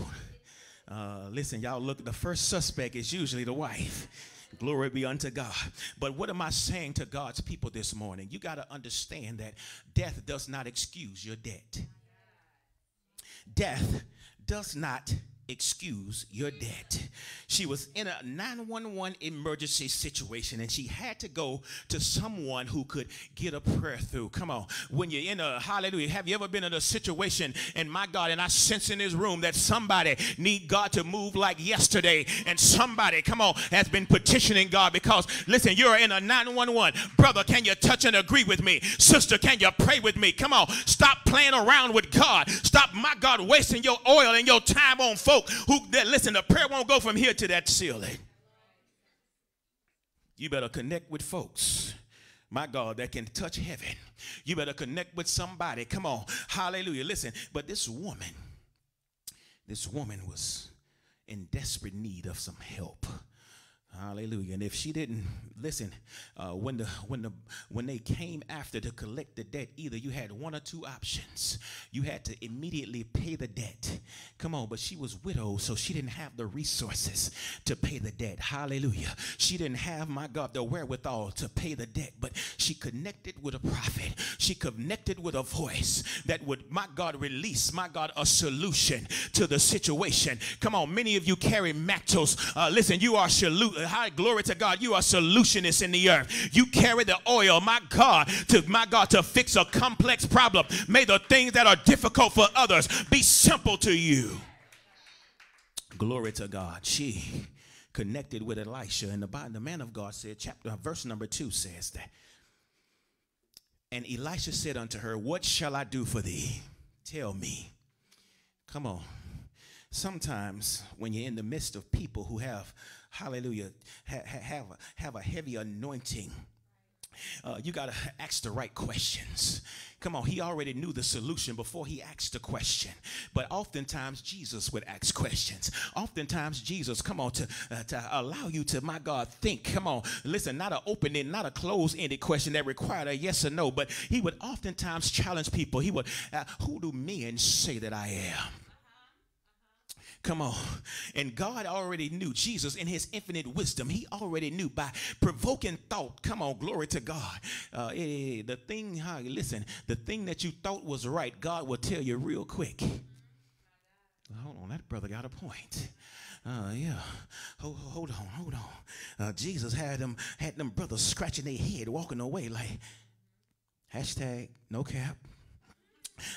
uh, listen, y'all look, the first suspect is usually the wife. Glory be unto God. But what am I saying to God's people this morning? You got to understand that death does not excuse your debt. Death does not excuse your debt. She was in a 911 emergency situation and she had to go to someone who could get a prayer through. Come on. When you're in a hallelujah, have you ever been in a situation and my God, and I sense in this room that somebody need God to move like yesterday and somebody, come on, has been petitioning God because listen, you're in a 911. Brother, can you touch and agree with me? Sister, can you pray with me? Come on. Stop playing around with God. Stop, my God, wasting your oil and your time on folks folk who that listen, the prayer won't go from here to that ceiling. You better connect with folks my God, that can touch heaven. You better connect with somebody. Come on. Hallelujah. Listen, but this woman, this woman was in desperate need of some help. Hallelujah. And if she didn't listen, uh, when the when the when they came after to collect the debt, either you had one or two options. You had to immediately pay the debt. Come on, but she was widowed, so she didn't have the resources to pay the debt. Hallelujah. She didn't have, my God, the wherewithal to pay the debt, but she connected with a prophet. She connected with a voice that would, my God, release, my God, a solution to the situation. Come on, many of you carry mantles. Uh, listen, you are salute high glory to God. You are solutionists in the earth. You carry the oil, my God, to my God, to fix a complex problem. May the things that are difficult for others be simple to you. Glory to God. She connected with Elisha, and the, the man of God said, chapter verse number two says that. And Elisha said unto her, What shall I do for thee? Tell me. Come on. Sometimes when you're in the midst of people who have hallelujah, ha- have, a, have a heavy anointing. Uh, you got to ask the right questions. Come on, he already knew the solution before he asked the question. But oftentimes Jesus would ask questions. Oftentimes Jesus, come on, to, uh, to allow you to, my God, think. Come on, listen, not an open ended, not a closed ended question that required a yes or no, but he would oftentimes challenge people. He would, uh, who do men say that I am? Come on. And God already knew, Jesus, in his infinite wisdom, he already knew by provoking thought. Come on, glory to God. Uh, the thing, how, listen, the thing that you thought was right, God will tell you real quick. Hold on, that brother got a point. Uh, yeah. Hold, hold on, hold on. Uh, Jesus had them had them brothers scratching their head, walking away like hashtag no cap.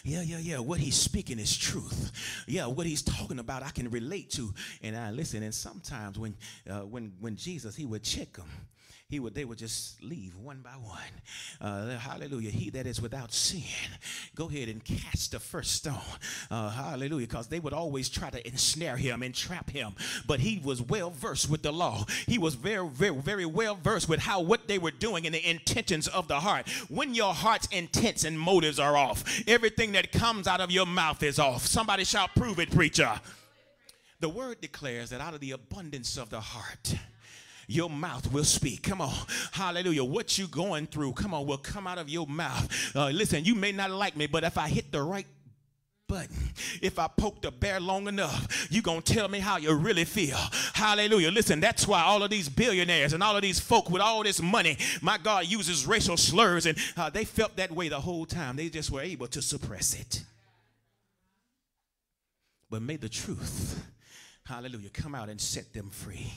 Yeah, yeah, yeah. What he's speaking is truth. Yeah, what he's talking about, I can relate to. And I listen. And sometimes when, uh, when, when Jesus, he would check them he would they would just leave one by one. Uh, hallelujah. He that is without sin, go ahead and cast the first stone. Uh, hallelujah. Because they would always try to ensnare him and trap him. But he was well versed with the law. He was very, very, very well versed with how what they were doing and the intentions of the heart. When your heart's intents and motives are off, everything that comes out of your mouth is off. Somebody shall prove it, preacher. The word declares that out of the abundance of the heart, your mouth will speak. Come on. Hallelujah. What you going through, come on, will come out of your mouth. Uh, listen, you may not like me, but if I hit the right button. If I poke the bear long enough, you going to tell me how you really feel. Hallelujah. Listen, that's why all of these billionaires and all of these folk with all this money, my God uses racial slurs and uh, they felt that way the whole time. They just were able to suppress it. But may the truth, hallelujah, come out and set them free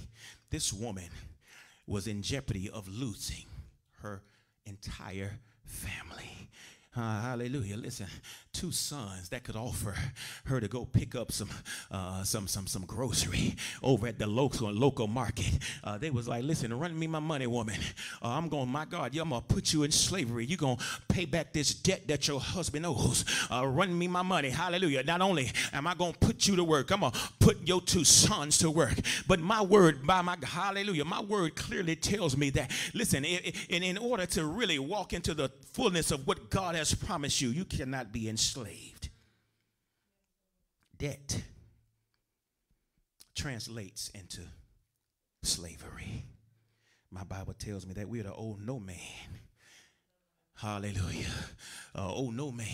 this woman was in jeopardy of losing her entire family. Uh, hallelujah. Listen, two sons that could offer her to go pick up some uh, some some some grocery over at the local local market. Uh, they was like, listen, run me my money, woman. Uh, I'm going, my God, yeah, I'm gonna put you in slavery. You're gonna pay back this debt that your husband owes. Uh, run me my money. Hallelujah. Not only am I gonna put you to work, I'm gonna put your two sons to work. But my word, by my hallelujah, my word clearly tells me that, listen, in, in order to really walk into the fullness of what God has promised you, you cannot be enslaved enslaved. Debt translates into slavery. My Bible tells me that we are to owe no man Hallelujah. Uh, oh, no, man.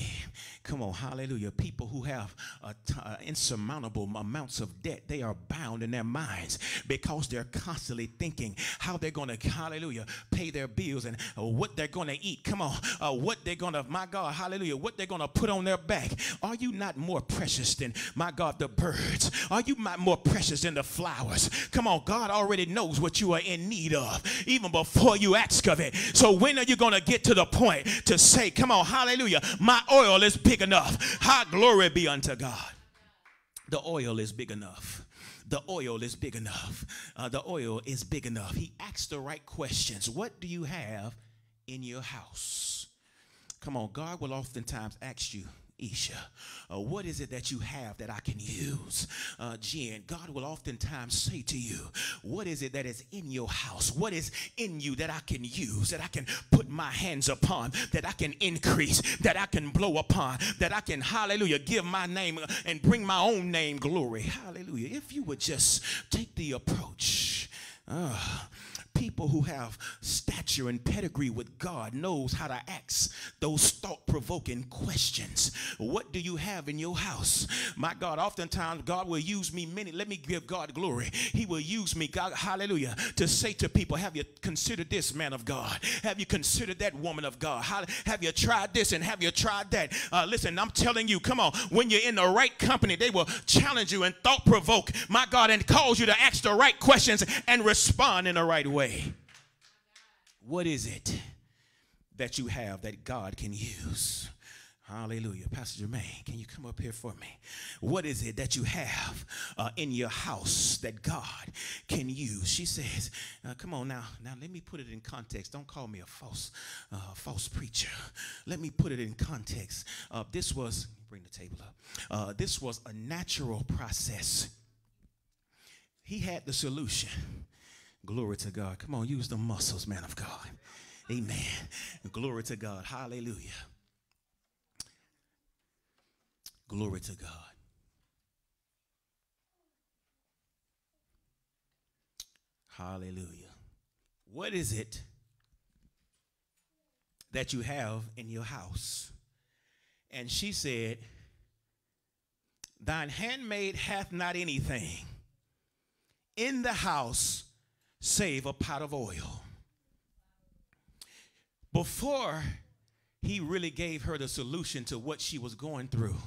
Come on. Hallelujah. People who have uh, uh, insurmountable amounts of debt, they are bound in their minds because they're constantly thinking how they're going to, hallelujah, pay their bills and uh, what they're going to eat. Come on. Uh, what they're going to, my God, hallelujah, what they're going to put on their back. Are you not more precious than, my God, the birds? Are you not more precious than the flowers? Come on. God already knows what you are in need of even before you ask of it. So when are you going to get to the point? To say, Come on, hallelujah, my oil is big enough. High glory be unto God. The oil is big enough. The oil is big enough. Uh, the oil is big enough. He asked the right questions. What do you have in your house? Come on, God will oftentimes ask you, Isha, uh, what is it that you have that I can use? Uh, Jen, God will oftentimes say to you, what is it that is in your house? What is in you that I can use, that I can put my hands upon, that I can increase, that I can blow upon, that I can, hallelujah, give my name and bring my own name glory. Hallelujah. If you would just take the approach, uh, people who have stature and pedigree with God knows how to ask those thought-provoking questions. What do you have in your house? My God, oftentimes God will use me many. Let me give God glory. He will use me, God, hallelujah, to say to people, have you considered this man of God? Have you considered that woman of God? How, have you tried this and have you tried that? Uh, listen, I'm telling you, come on, when you're in the right company, they will challenge you and thought provoke, my God, and cause you to ask the right questions and respond in the right way way. What is it that you have that God can use? Hallelujah. Pastor Jermaine, can you come up here for me? What is it that you have uh, in your house that God can use? She says, uh, come on now. Now let me put it in context. Don't call me a false, uh, false preacher. Let me put it in context. Uh, this was, bring the table up. Uh, this was a natural process. He had the solution. Glory to God. Come on, use the muscles, man of God. Amen. Glory to God. Hallelujah. Glory to God. Hallelujah. What is it that you have in your house? And she said, Thine handmaid hath not anything in the house save a pot of oil. Before he really gave her the solution to what she was going through,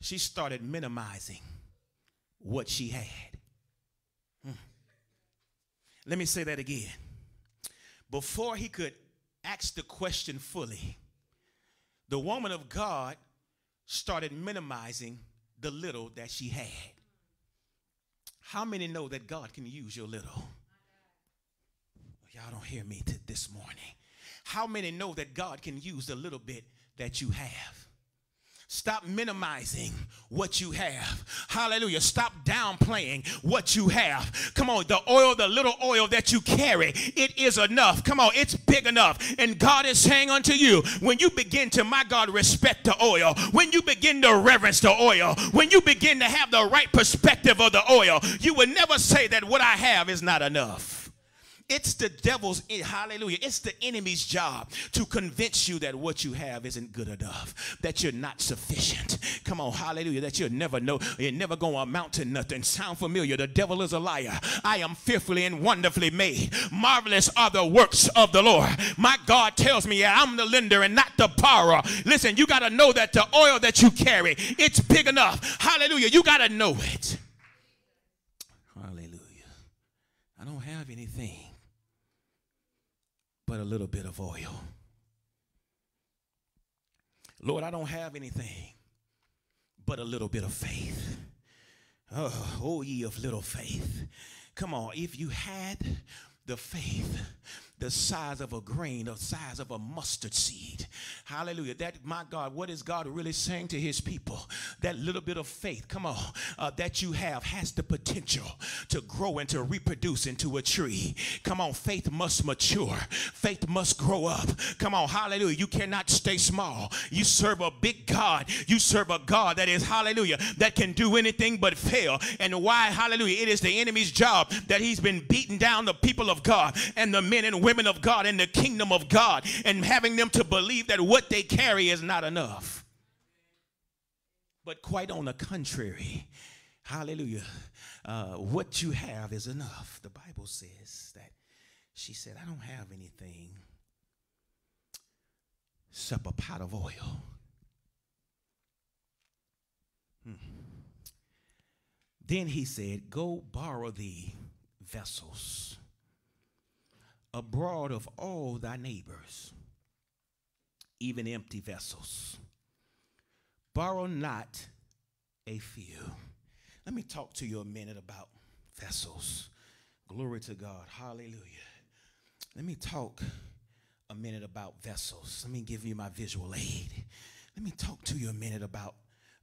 she started minimizing what she had. Hmm. Let me say that again. Before he could ask the question fully, the woman of God started minimizing the little that she had. How many know that God can use your little? Y'all don't hear me t- this morning. How many know that God can use the little bit that you have? Stop minimizing what you have. Hallelujah. Stop downplaying what you have. Come on, the oil, the little oil that you carry, it is enough. Come on, it's big enough. And God is saying unto you, when you begin to, my God, respect the oil, when you begin to reverence the oil, when you begin to have the right perspective of the oil, you will never say that what I have is not enough. It's the devil's, hallelujah, it's the enemy's job to convince you that what you have isn't good enough, that you're not sufficient. Come on, hallelujah, that you'll never know, you're never going to amount to nothing. Sound familiar? The devil is a liar. I am fearfully and wonderfully made. Marvelous are the works of the Lord. My God tells me I'm the lender and not the borrower. Listen, you got to know that the oil that you carry, it's big enough. Hallelujah, you got to know it. Hallelujah. I don't have anything but a little bit of oil. Lord, I don't have anything but a little bit of faith. Oh, oh, ye of little faith. Come on, if you had the faith the size of a grain, the size of a mustard seed. Hallelujah. That, my God, what is God really saying to his people? That little bit of faith, come on, uh, that you have has the potential to grow and to reproduce into a tree. Come on, faith must mature. Faith must grow up. Come on, hallelujah. You cannot stay small. You serve a big God. You serve a God that is, hallelujah, that can do anything but fail. And why, hallelujah, it is the enemy's job that he's been beating down the people of God and the men and women of God in the kingdom of God and having them to believe that what they carry is not enough. But quite on the contrary, hallelujah, uh, what you have is enough. The Bible says that she said, I don't have anything except a pot of oil. Hmm. Then he said, Go borrow the vessels abroad of all thy neighbors, even empty vessels. Borrow not a few. Let me talk to you a minute about vessels. Glory to God. Hallelujah. Let me talk a minute about vessels. Let me give you my visual aid. Let me talk to you a minute about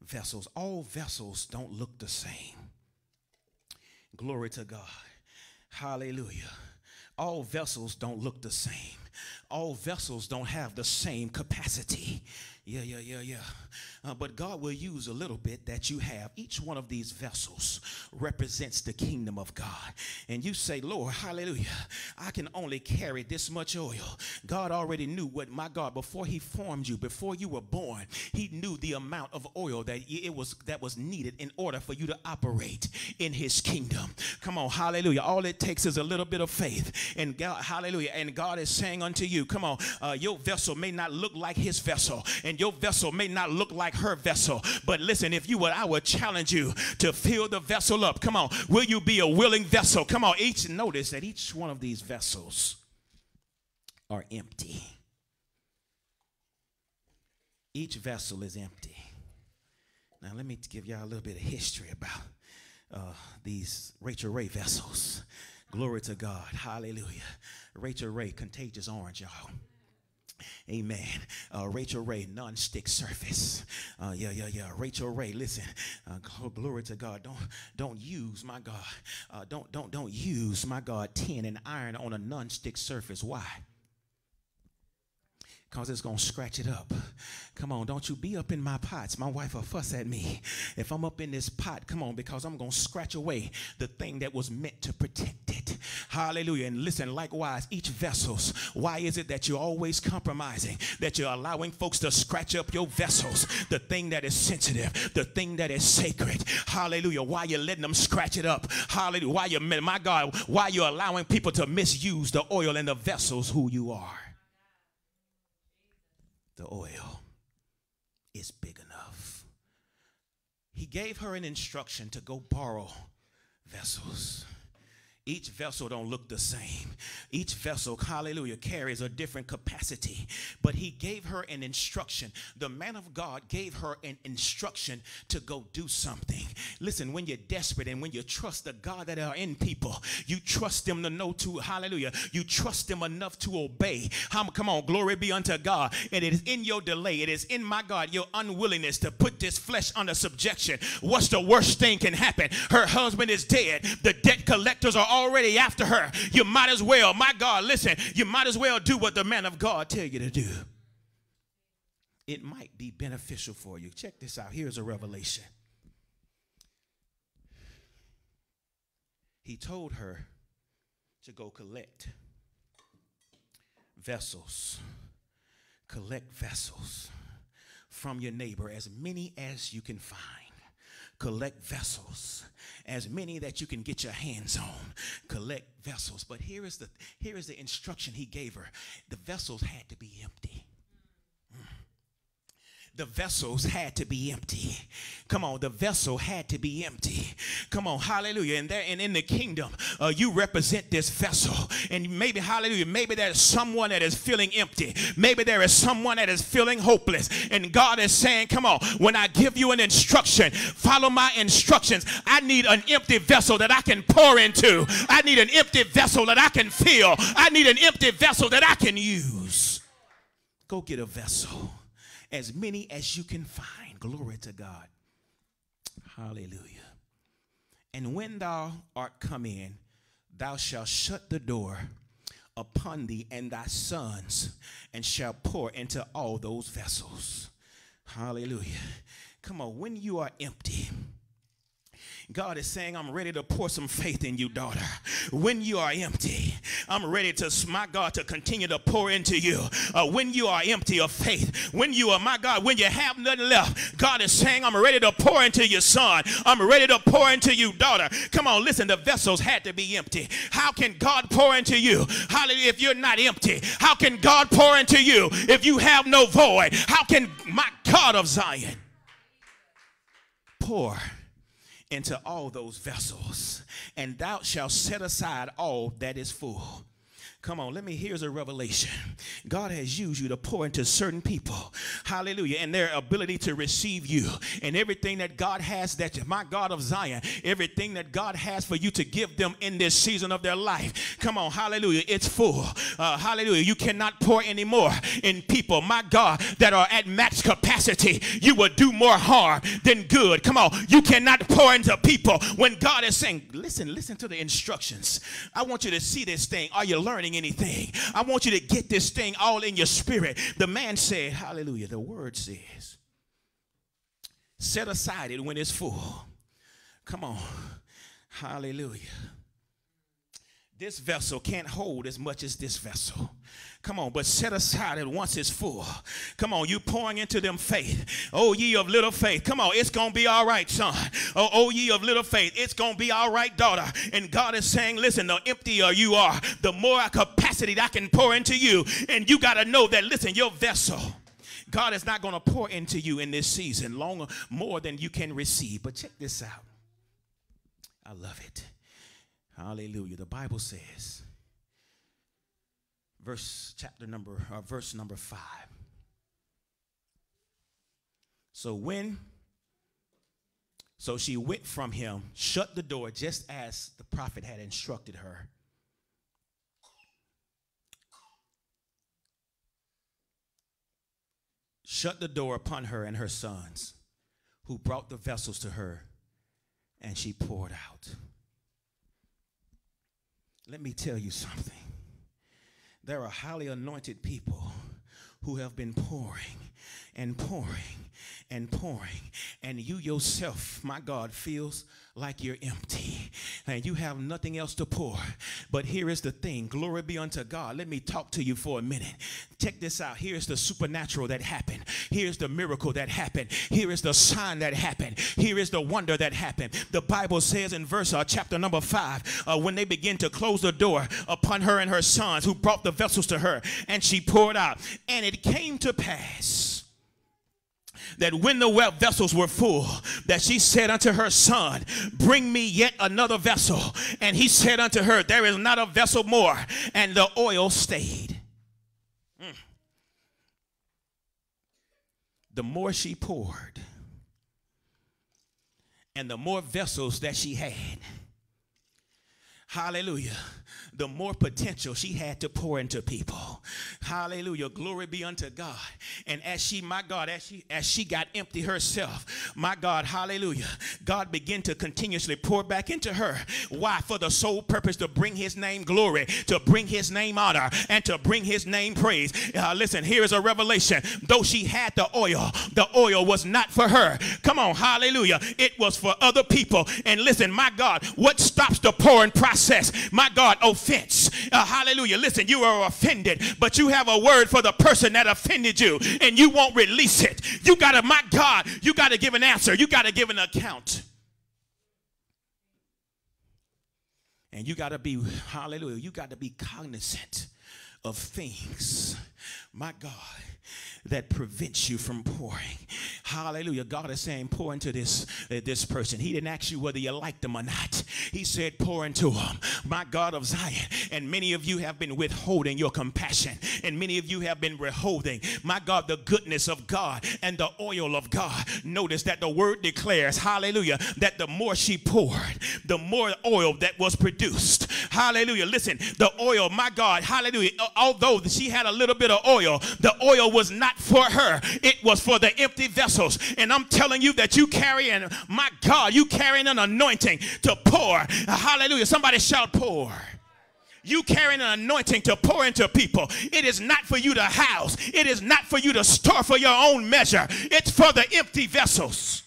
vessels. All vessels don't look the same. Glory to God. Hallelujah all vessels don't look the same. All vessels don't have the same capacity. Yeah, yeah, yeah, yeah. Uh, but God will use a little bit that you have. Each one of these vessels represents the kingdom of God. And you say, Lord, hallelujah, I can only carry this much oil. God already knew what, my God, before he formed you, before you were born, he knew the amount of oil that it was that was needed in order for you to operate in his kingdom. Come on, hallelujah. All it takes is a little bit of faith. And God, hallelujah. And God is saying unto you, come on, uh, your vessel may not look like his vessel. And and your vessel may not look like her vessel. But listen, if you would, I would challenge you to fill the vessel up. Come on, will you be a willing vessel? Come on, each notice that each one of these vessels are empty. Each vessel is empty. Now, let me give y'all a little bit of history about uh, these Rachael Ray vessels. Glory to God. Hallelujah. Rachael Ray, contagious orange, y'all. Amen. Uh, Rachael Ray, non-stick surface. Uh, yeah, yeah, yeah. Rachael Ray, listen. Uh, glory to God. Don't don't use my God. Uh, don't don't don't use my God tin and iron on a non-stick surface. Why? Because it's going to scratch it up. Come on, don't you be up in my pots. My wife will fuss at me if I'm up in this pot. Come on, because I'm going to scratch away the thing that was meant to protect it. Hallelujah. And listen, likewise, each vessels, why is it that you're always compromising? That you're allowing folks to scratch up your vessels, the thing that is sensitive, the thing that is sacred. Hallelujah. Why you letting them scratch it up? Hallelujah. Why you, my God, why you're allowing people to misuse the oil and the vessels who you are? The oil is big enough. He gave her an instruction to go borrow vessels. Each vessel don't look the same. Each vessel, hallelujah, carries a different capacity. But he gave her an instruction. The man of God gave her an instruction to go do something. Listen, when you're desperate and when you trust the God that are in people, you trust them to know to, hallelujah, you trust them enough to obey. Come on, glory be unto God. And it is in your delay, it is in my God, your unwillingness to put this flesh under subjection. What's the worst thing can happen? Her husband is dead. The debt collectors are already after her. You might as well, my God, listen, you might as well do what the man of God tell you to do. It might be beneficial for you. Check this out. Here's a revelation. He told her to go collect vessels. Collect vessels from your neighbor, as many as you can find collect vessels as many that you can get your hands on. Collect vessels. But here is the here is the instruction he gave her. The vessels had to be empty the vessels had to be empty. Come on, the vessel had to be empty. Come on, hallelujah. And there and in the kingdom, uh, you represent this vessel. And maybe, hallelujah, maybe there's someone that is feeling empty. Maybe there is someone that is feeling hopeless. And God is saying, Come on, when I give you an instruction, follow my instructions. I need an empty vessel that I can pour into. I need an empty vessel that I can fill. I need an empty vessel that I can use. Go get a vessel as many as you can find. Glory to God. Hallelujah. And when thou art come in, thou shalt shut the door upon thee and thy sons, and shall pour into all those vessels. Hallelujah. Come on, when you are empty, God is saying, I'm ready to pour some faith in you, daughter. When you are empty, I'm ready to, my God, to continue to pour into you. Uh, when you are empty of faith, when you are, my God, when you have nothing left, God is saying, I'm ready to pour into you, son. I'm ready to pour into you, daughter. Come on, listen, the vessels had to be empty. How can God pour into you? Hallelujah, if you're not empty. How can God pour into you if you have no void? How can my God of Zion pour? Into all those vessels, and thou shalt set aside all that is full. Come on, let me. Here's a revelation. God has used you to pour into certain people, hallelujah, and their ability to receive you and everything that God has that my God of Zion, everything that God has for you to give them in this season of their life. Come on, hallelujah, it's full. Uh, hallelujah, you cannot pour anymore in people, my God, that are at max capacity. You will do more harm than good. Come on, you cannot pour into people when God is saying, listen, listen to the instructions. I want you to see this thing. Are you learning? Anything. I want you to get this thing all in your spirit. The man said, Hallelujah. The word says, set aside it when it's full. Come on. Hallelujah. This vessel can't hold as much as this vessel. Come on, but set aside it once it's full. Come on, you pouring into them faith. Oh, ye of little faith. Come on, it's going to be all right, son. Oh, oh, ye of little faith. It's going to be all right, daughter. And God is saying, listen, the emptier you are, the more capacity I can pour into you. And you got to know that, listen, your vessel. God is not going to pour into you in this season longer, more than you can receive. But check this out. I love it. Hallelujah. The Bible says, verse chapter number uh, verse number 5 so when so she went from him shut the door just as the prophet had instructed her. Shut the door upon her and her sons who brought the vessels to her and she poured out. Let me tell you something there are highly anointed people who have been pouring and pouring and pouring, and you yourself, my God, feels like you're empty and you have nothing else to pour. But here is the thing glory be unto God. Let me talk to you for a minute. Check this out. Here's the supernatural that happened. Here's the miracle that happened. Here is the sign that happened. Here is the wonder that happened. The Bible says in verse uh, chapter number five, uh, when they begin to close the door upon her and her sons who brought the vessels to her, and she poured out. And it came to pass that when the well vessels were full, that she said unto her son, Bring me yet another vessel. And he said unto her, There is not a vessel more. And the oil stayed. Mm. The more she poured, and the more vessels that she had, hallelujah the more potential she had to pour into people. Hallelujah. Glory be unto God. And as she, my God, as she as she got empty herself, my God, hallelujah. God began to continuously pour back into her. Why? For the sole purpose to bring his name glory, to bring his name honor, and to bring his name praise. Uh, listen, here is a revelation. Though she had the oil, the oil was not for her. Come on, hallelujah. It was for other people. And listen, my God, what stops the pouring process? My God, oh offense. Uh, hallelujah. Listen, you are offended, but you have a word for the person that offended you and you won't release it. You got to, my God, you got to give an answer. You got to give an account. And you got to be, hallelujah, you got to be cognizant of things, my God, that prevents you from pouring. Hallelujah. God is saying, pour into this, uh, this person. He didn't ask you whether you liked them or not. He said, pour into them. My God of Zion. And many of you have been withholding your compassion. And many of you have been withholding, my God, the goodness of God and the oil of God. Notice that the word declares, hallelujah, that the more she poured, the more oil that was produced. Hallelujah. Listen, the oil, my God, hallelujah. Although she had a little bit of oil, the oil was not for her, it was for the empty vessels. And I'm telling you that you carry, and my God, you carrying an anointing to pour. Hallelujah. Somebody shout, pour you carrying an anointing to pour into people. It is not for you to house, it is not for you to store for your own measure, it's for the empty vessels.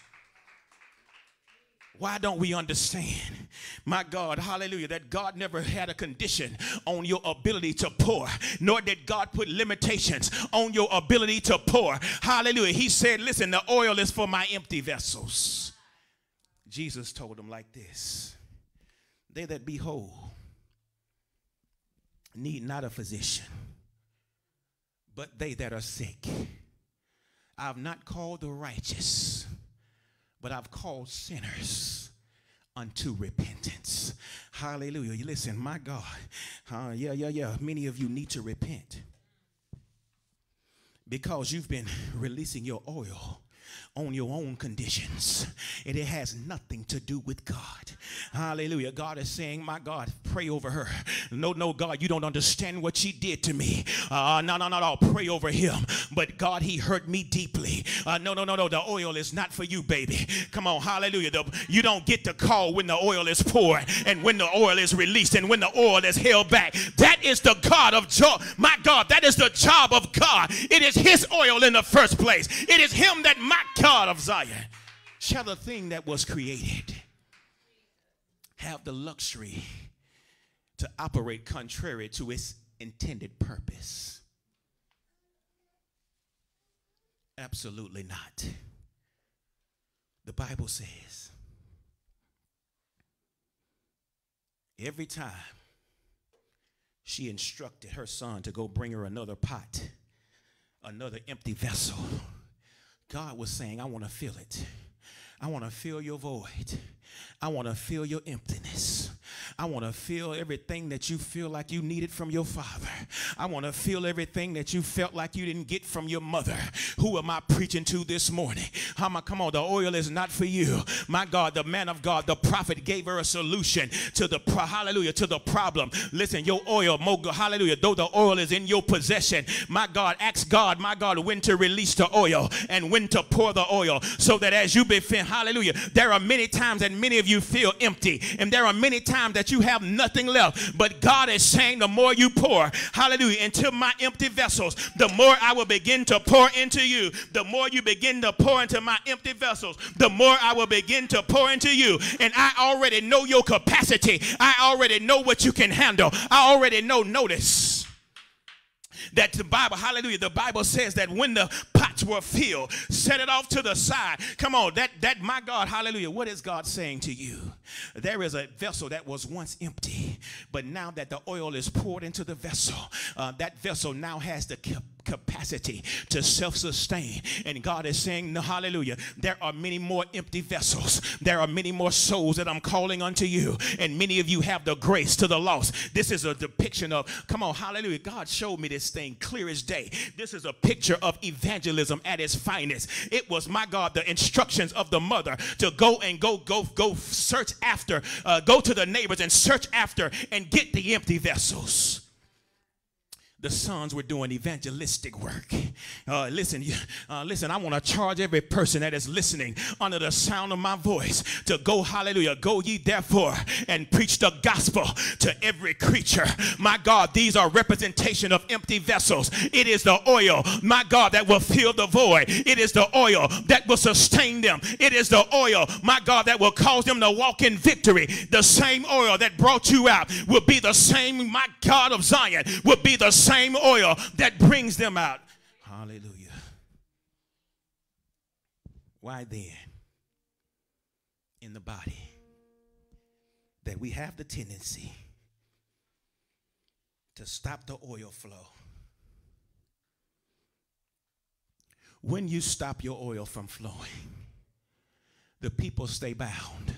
Why don't we understand? My God, hallelujah, that God never had a condition on your ability to pour, nor did God put limitations on your ability to pour. Hallelujah. He said, Listen, the oil is for my empty vessels. Jesus told them like this They that be whole need not a physician, but they that are sick. I've not called the righteous, but I've called sinners unto repentance. Hallelujah. Listen, my God. Uh, yeah, yeah, yeah. Many of you need to repent because you've been releasing your oil on your own conditions. And it has nothing to do with God. Hallelujah. God is saying, My God, pray over her. No, no, God, you don't understand what she did to me. Uh, no, no, no, no, pray over him. But God, he hurt me deeply. Uh, no, no, no, no, the oil is not for you, baby. Come on, hallelujah. The, you don't get to call when the oil is poured and when the oil is released and when the oil is held back. That is the God of joy. My God, that is the job of God. It is his oil in the first place. It is him that my God of Zion shall the thing that was created have the luxury to operate contrary to its intended purpose? Absolutely not. The Bible says every time she instructed her son to go bring her another pot, another empty vessel God was saying, I want to fill it. I want to fill your void. I want to fill your emptiness. I want to feel everything that you feel like you needed from your father. I want to feel everything that you felt like you didn't get from your mother. Who am I preaching to this morning? On, come on, the oil is not for you. My God, the man of God, the prophet gave her a solution to the hallelujah to the problem. Listen, your oil, hallelujah, though the oil is in your possession, my God, ask God, my God, when to release the oil and when to pour the oil so that as you befin, hallelujah, there are many times and many of you feel empty and there are many times that you have nothing left. But God is saying, the more you pour, hallelujah, into my empty vessels, the more I will begin to pour into you. The more you begin to pour into my empty vessels, the more I will begin to pour into you. And I already know your capacity. I already know what you can handle. I already know, notice that the Bible, hallelujah, the Bible says that when the pots were filled, set it off to the side. Come on, that, that, my God, hallelujah, what is God saying to you? There is a vessel that was once empty, but now that the oil is poured into the vessel, uh, that vessel now has the capacity to self sustain. And God is saying, no, Hallelujah, there are many more empty vessels. There are many more souls that I'm calling unto you. And many of you have the grace to the lost. This is a depiction of, come on, Hallelujah. God showed me this thing clear as day. This is a picture of evangelism at its finest. It was, my God, the instructions of the mother to go and go, go, go search after, uh, go to the neighbors and search after and get the empty vessels the sons were doing evangelistic work. Uh, listen, uh, listen, I want to charge every person that is listening under the sound of my voice to go, hallelujah, go ye therefore and preach the gospel to every creature. My God, these are representation of empty vessels. It is the oil, my God, that will fill the void. It is the oil that will sustain them. It is the oil, my God, that will cause them to walk in victory. The same oil that brought you out will be the same, my God of Zion, will be the same same oil that brings them out. Hallelujah. Why then, in the body, that we have the tendency to stop the oil flow. When you stop your oil from flowing, the people stay bound.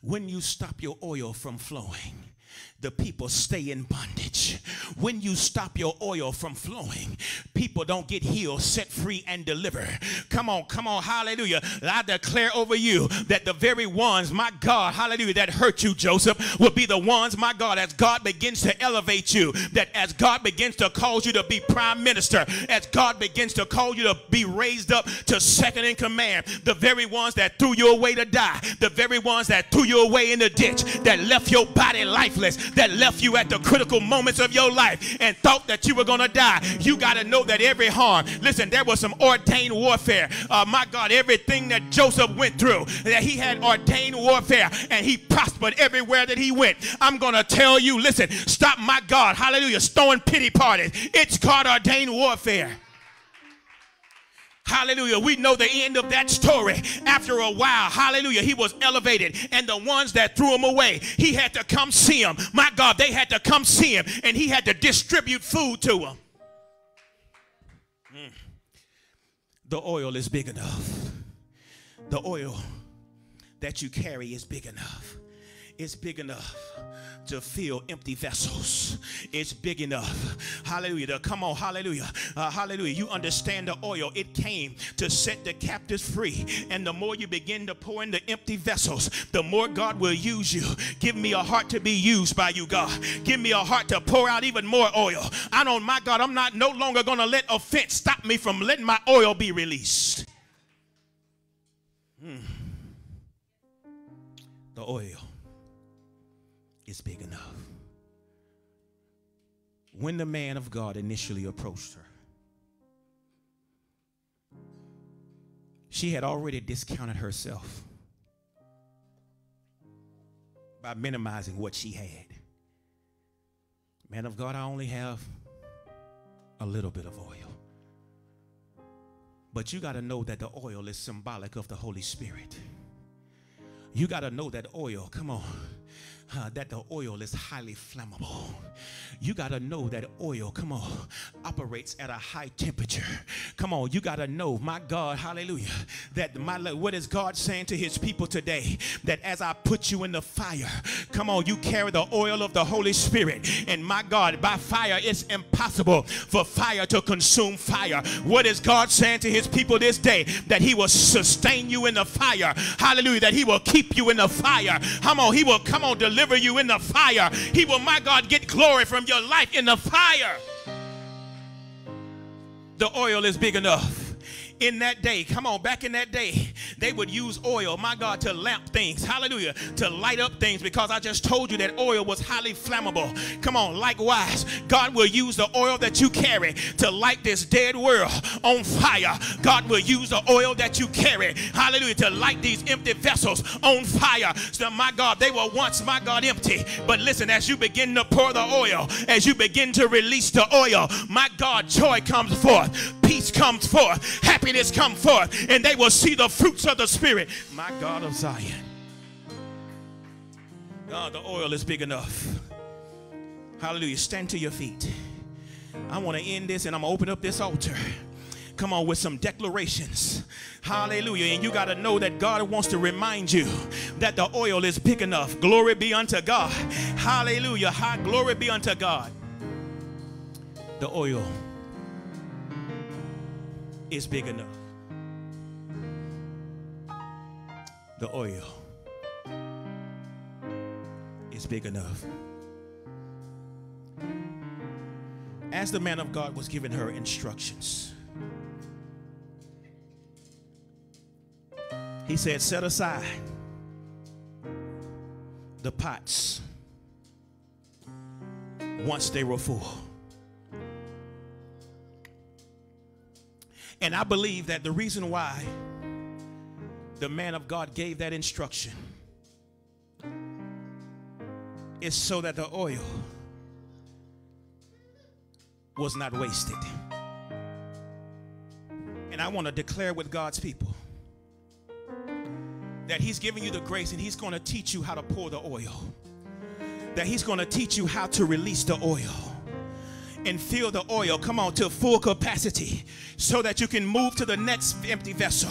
When you stop your oil from flowing, the people stay in bondage. When you stop your oil from flowing, people don't get healed, set free, and delivered. Come on, come on, hallelujah. I declare over you that the very ones, my God, hallelujah, that hurt you, Joseph, will be the ones, my God, as God begins to elevate you, that as God begins to cause you to be prime minister, as God begins to call you to be raised up to second in command, the very ones that threw you away to die, the very ones that threw you away in the ditch, that left your body lifeless, that left you at the critical moments of your life and thought that you were going to die. You got to know that every harm, listen, there was some ordained warfare. Uh, my God, everything that Joseph went through, that he had ordained warfare and he prospered everywhere that he went. I'm going to tell you, listen, stop my God, hallelujah, throwing pity parties. It's called ordained warfare. Hallelujah. We know the end of that story. After a while, hallelujah, he was elevated. And the ones that threw him away, he had to come see him. My God, they had to come see him. And he had to distribute food to them. Mm. The oil is big enough. The oil that you carry is big enough. It's big enough to fill empty vessels. It's big enough. Hallelujah. Come on, hallelujah. Uh, hallelujah. You understand the oil. It came to set the captives free. And the more you begin to pour into empty vessels, the more God will use you. Give me a heart to be used by you, God. Give me a heart to pour out even more oil. I know, my God, I'm not no longer going to let offense stop me from letting my oil be released. Hmm. The oil is big enough. When the man of God initially approached her, she had already discounted herself by minimizing what she had. Man of God, I only have a little bit of oil. But you got to know that the oil is symbolic of the Holy Spirit. You got to know that oil, come on uh, that the oil is highly flammable. You got to know that oil, come on, operates at a high temperature. Come on, you got to know, my God, hallelujah, that my what is God saying to his people today? That as I put you in the fire, come on, you carry the oil of the Holy Spirit. And my God, by fire, it's impossible for fire to consume fire. What is God saying to his people this day? That he will sustain you in the fire. Hallelujah. That he will keep you in the fire. Come on, he will come on, deliver deliver you in the fire. He will, my God, get glory from your life in the fire. The oil is big enough in that day, come on, back in that day, they would use oil, my God, to lamp things. Hallelujah. To light up things because I just told you that oil was highly flammable. Come on, likewise, God will use the oil that you carry to light this dead world on fire. God will use the oil that you carry, hallelujah, to light these empty vessels on fire. So, my God, they were once, my God, empty. But listen, as you begin to pour the oil, as you begin to release the oil, my God, joy comes forth, peace comes forth, happiness happiness come forth and they will see the fruits of the Spirit. My God of Zion. God, the oil is big enough. Hallelujah. Stand to your feet. I want to end this and I'm going to open up this altar. Come on, with some declarations. Hallelujah. And you got to know that God wants to remind you that the oil is big enough. Glory be unto God. Hallelujah. High glory be unto God. The oil is big enough. The oil is big enough. As the man of God was giving her instructions, he said, Set aside the pots once they were full. And I believe that the reason why the man of God gave that instruction is so that the oil was not wasted. And I want to declare with God's people that He's giving you the grace and He's going to teach you how to pour the oil, that He's going to teach you how to release the oil and fill the oil, come on, to full capacity so that you can move to the next empty vessel.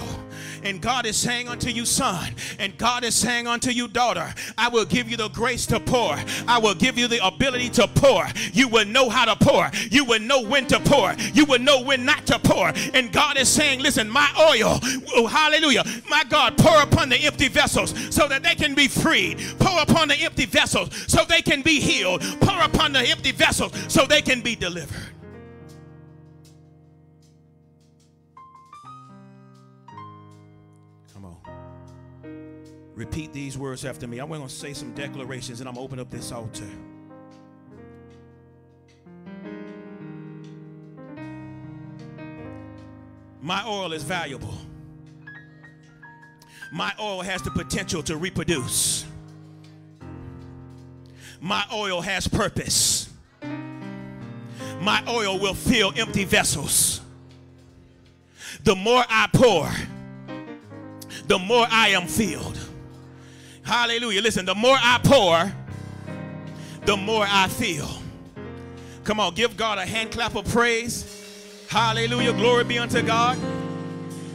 And God is saying unto you, son, and God is saying unto you, daughter, I will give you the grace to pour. I will give you the ability to pour. You will know how to pour. You will know when to pour. You will know when not to pour. And God is saying, listen, my oil, oh, hallelujah, my God, pour upon the empty vessels so that they can be freed. Pour upon the empty vessels so they can be healed. Pour upon the empty vessels so they can be delivered. Come on. Repeat these words after me. I'm going to say some declarations and I'm going to open up this altar. My oil is valuable. My oil has the potential to reproduce. My oil has purpose. My oil will fill empty vessels. The more I pour, the more I am filled. Hallelujah. Listen, the more I pour, the more I feel. Come on, give God a hand clap of praise. Hallelujah. Glory be unto God.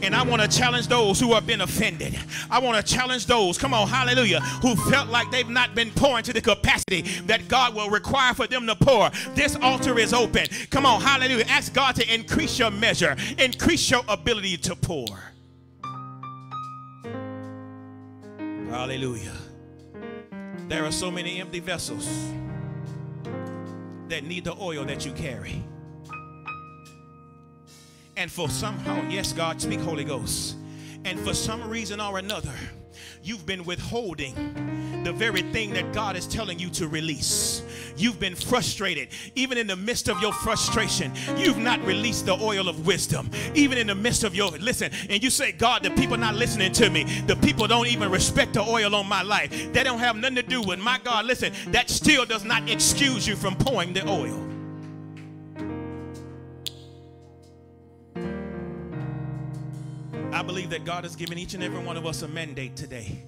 And I want to challenge those who have been offended. I want to challenge those, come on, hallelujah, who felt like they've not been pouring to the capacity that God will require for them to pour. This altar is open. Come on, hallelujah. Ask God to increase your measure, increase your ability to pour. Hallelujah. There are so many empty vessels that need the oil that you carry. And for somehow, yes, God, speak Holy Ghost. And for some reason or another, you've been withholding the very thing that God is telling you to release. You've been frustrated. Even in the midst of your frustration, you've not released the oil of wisdom. Even in the midst of your, listen, and you say, God, the people not listening to me. The people don't even respect the oil on my life. They don't have nothing to do with my God. Listen, that still does not excuse you from pouring the oil. I believe that God has given each and every one of us a mandate today.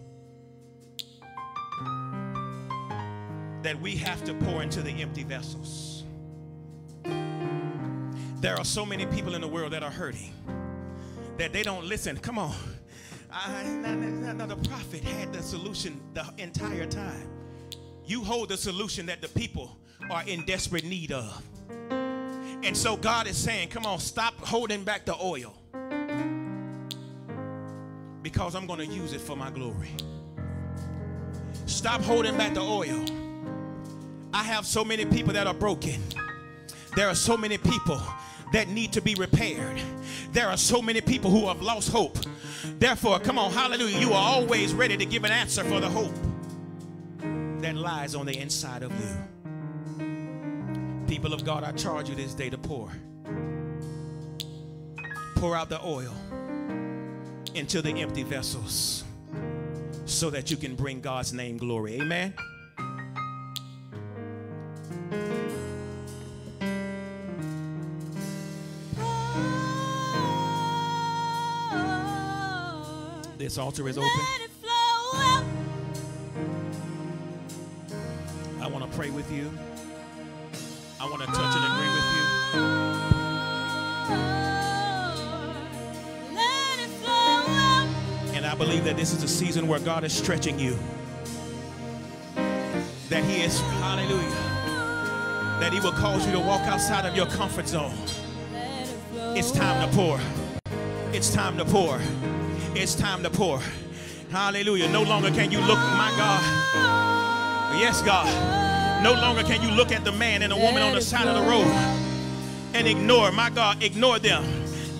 That we have to pour into the empty vessels. There are so many people in the world that are hurting that they don't listen. Come on. I, now, now the prophet had the solution the entire time. You hold the solution that the people are in desperate need of. And so God is saying, come on, stop holding back the oil because I'm going to use it for my glory. Stop holding back the oil. I have so many people that are broken. There are so many people that need to be repaired. There are so many people who have lost hope. Therefore, come on, hallelujah, you are always ready to give an answer for the hope that lies on the inside of you. People of God, I charge you this day to pour. Pour out the oil into the empty vessels so that you can bring God's name glory. Amen. This altar is open. I want to pray with you. I want to touch and agree with you. Believe that this is a season where God is stretching you. That He is, hallelujah, that He will cause you to walk outside of your comfort zone. It's time to pour. It's time to pour. It's time to pour. Hallelujah. No longer can you look, my God. Yes, God. No longer can you look at the man and the woman on the side of the road and ignore, my God, ignore them.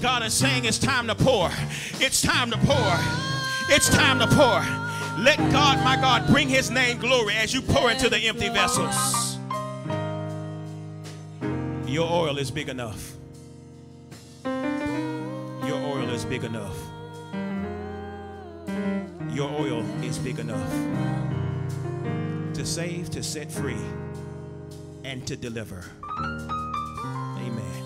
God is saying it's time to pour. It's time to pour. It's time to pour. Let God, my God, bring his name glory as you pour into the empty vessels. Your oil is big enough. Your oil is big enough. Your oil is big enough to save, to set free, and to deliver. Amen.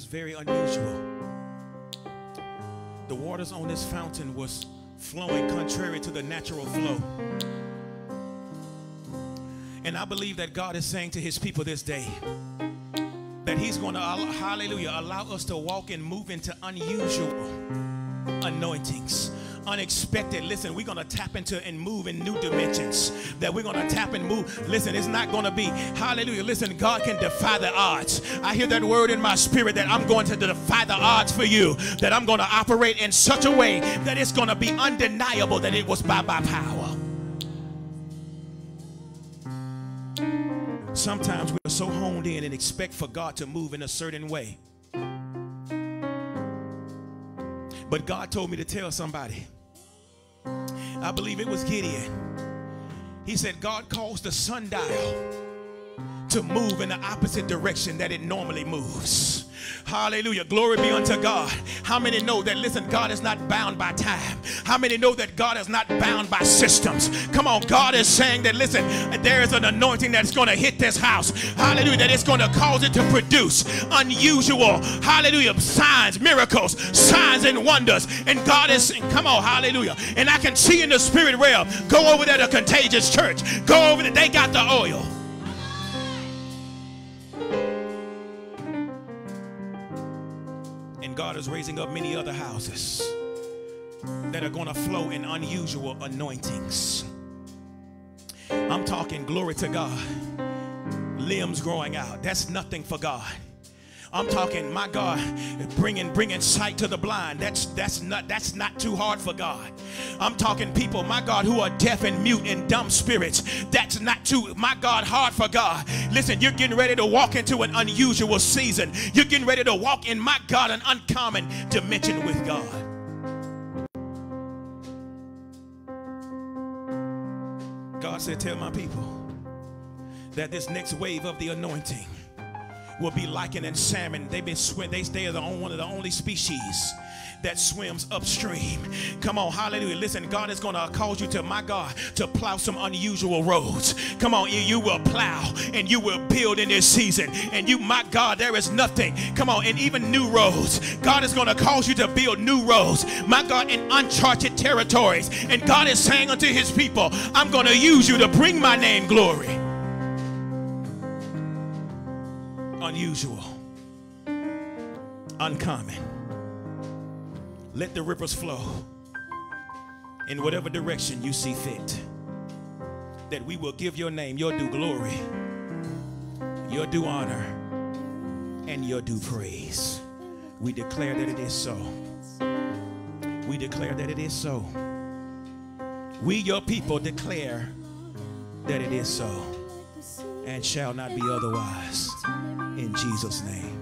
was very unusual. The waters on this fountain was flowing contrary to the natural flow. And I believe that God is saying to his people this day that he's going to, hallelujah, allow us to walk and move into unusual anointings unexpected. Listen, we're going to tap into and move in new dimensions. That we're going to tap and move. Listen, it's not going to be, hallelujah. Listen, God can defy the odds. I hear that word in my spirit that I'm going to defy the odds for you. That I'm going to operate in such a way that it's going to be undeniable that it was by my power. Sometimes we're so honed in and expect for God to move in a certain way. But God told me to tell somebody. I believe it was Gideon. He said, God calls the sundial to move in the opposite direction that it normally moves. Hallelujah. Glory be unto God. How many know that, listen, God is not bound by time? How many know that God is not bound by systems? Come on, God is saying that, listen, there is an anointing that's going to hit this house. Hallelujah. That it's going to cause it to produce unusual, hallelujah, signs, miracles, signs and wonders. And God is, saying, come on, hallelujah. And I can see in the spirit realm, go over there to Contagious Church. Go over there, they got the oil. God is raising up many other houses that are going to flow in unusual anointings. I'm talking glory to God. Limbs growing out. That's nothing for God. I'm talking, my God, bringing bringing sight to the blind. That's that's not that's not too hard for God. I'm talking people, my God, who are deaf and mute and dumb spirits. That's not too, my God, hard for God. Listen, you're getting ready to walk into an unusual season. You're getting ready to walk in, my God, an uncommon dimension with God. God said, Tell my people that this next wave of the anointing will be likened in salmon. They've been swim. They stay the one of the only species that swims upstream. Come on, hallelujah. Listen, God is going to cause you to, my God, to plow some unusual roads. Come on, you, you will plow and you will build in this season. And you, my God, there is nothing. Come on, and even new roads. God is going to cause you to build new roads, my God, in uncharted territories. And God is saying unto his people, I'm going to use you to bring my name glory. Unusual, uncommon. Let the rivers flow in whatever direction you see fit. That we will give your name your due glory, your due honor, and your due praise. We declare that it is so. We declare that it is so. We, your people, declare that it is so and shall not be otherwise in Jesus' name.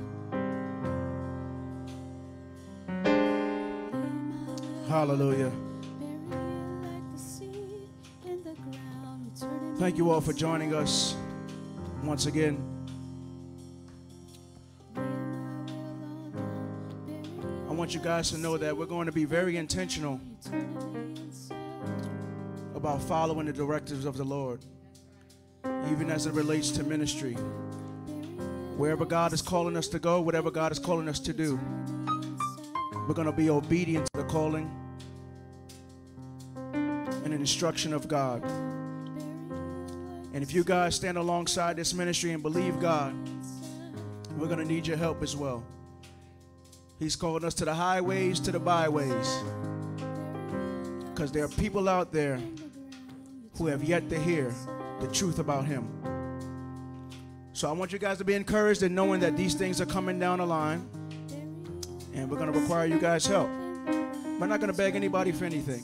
Hallelujah. Thank you all for joining us once again. I want you guys to know that we're going to be very intentional about following the directives of the Lord, even as it relates to ministry. Wherever God is calling us to go, whatever God is calling us to do, we're going to be obedient to the calling and the instruction of God. And if you guys stand alongside this ministry and believe God, we're going to need your help as well. He's calling us to the highways, to the byways. Because there are people out there who have yet to hear the truth about Him. So I want you guys to be encouraged in knowing that these things are coming down the line. And we're going to require you guys' help. We're not going to beg anybody for anything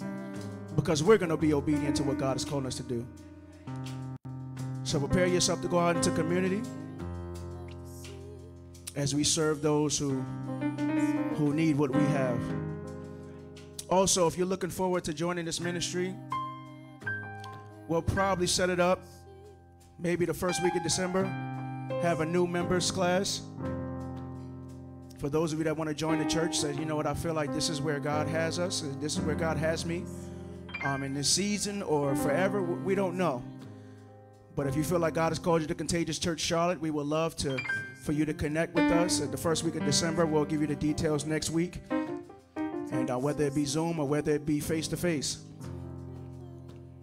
because we're going to be obedient to what God is calling us to do. So prepare yourself to go out into community as we serve those who who need what we have. Also, if you're looking forward to joining this ministry, we'll probably set it up maybe the first week of December have a new members class. For those of you that want to join the church, say, you know what, I feel like this is where God has us, this is where God has me. Um, in this season or forever, we don't know. But if you feel like God has called you to Contagious Church Charlotte, we would love to for you to connect with us at the first week of December. We'll give you the details next week. And uh, whether it be Zoom or whether it be face to face.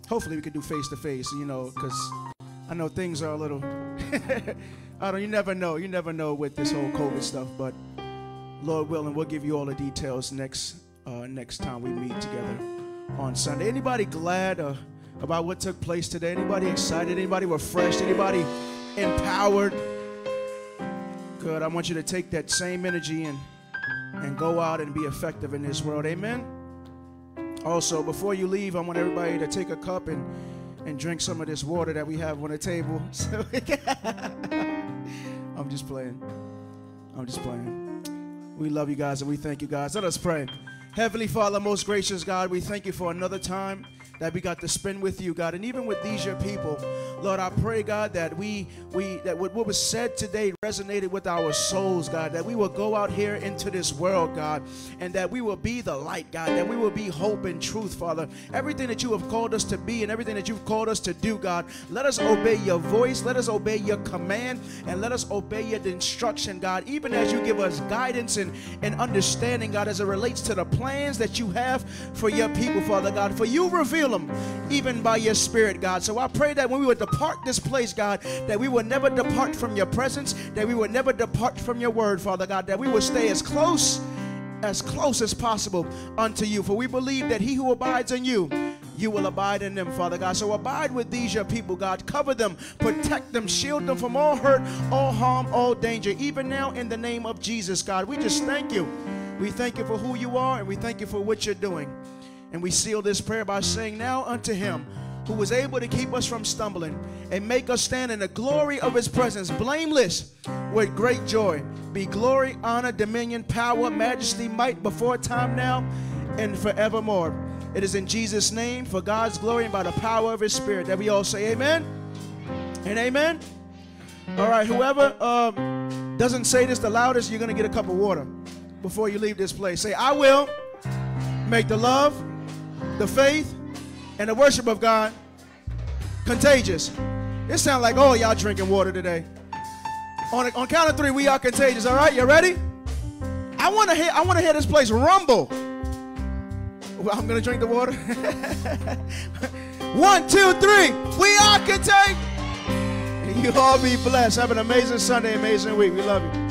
Hopefully, we can do face to face, you know, because I know things are a little. [LAUGHS] I don't. You never know. You never know with this whole COVID stuff. But Lord willing, we'll give you all the details next uh, next time we meet together. on Sunday. Anybody glad uh, about what took place today? Anybody excited? Anybody refreshed? Anybody empowered? Good. I want you to take that same energy and and go out and be effective in this world. Amen. Also, before you leave, I want everybody to take a cup and and drink some of this water that we have on the table. [LAUGHS] So [LAUGHS] I'm just playing. I'm just playing. We love you guys and we thank you guys. Let us pray. Heavenly Father, most gracious God, we thank you for another time that we got to spend with you, God, and even with these your people. Lord, I pray, God, that we we that what, what was said today resonated with our souls, God, that we will go out here into this world, God, and that we will be the light, God, that we will be hope and truth, Father. Everything that you have called us to be and everything that you've called us to do, God, let us obey your voice, let us obey your command, and let us obey your instruction, God, even as you give us guidance and, and understanding, God, as it relates to the plans that you have for your people, Father God. For you reveal them even by your spirit, God. So I pray that when we would depart this place, God, that we will never depart from your presence, that we will never depart from your word, Father God, that we will stay as close as close as possible unto you. For we believe that he who abides in you, you will abide in them, Father God. So abide with these, your people, God. Cover them, protect them, shield them from all hurt, all harm, all danger. Even now, in the name of Jesus, God, we just thank you. We thank you for who you are, and we thank you for what you're doing. And we seal this prayer by saying, Now unto him who was able to keep us from stumbling and make us stand in the glory of his presence, blameless with great joy. Be glory, honor, dominion, power, majesty, might before time now and forevermore. It is in Jesus' name, for God's glory and by the power of his spirit, that we all say amen and amen. All right, whoever uh, doesn't say this the loudest, you're going to get a cup of water before you leave this place. Say, I will make the love the faith, and the worship of God contagious. It sounds like all y'all drinking water today. On, on count of three, we are contagious. All right, you ready? I want to hear. I want to hear this place rumble. Well, I'm gonna drink the water. [LAUGHS] One, two, three. We are contagious. You all be blessed. Have an amazing Sunday, amazing week. We love you.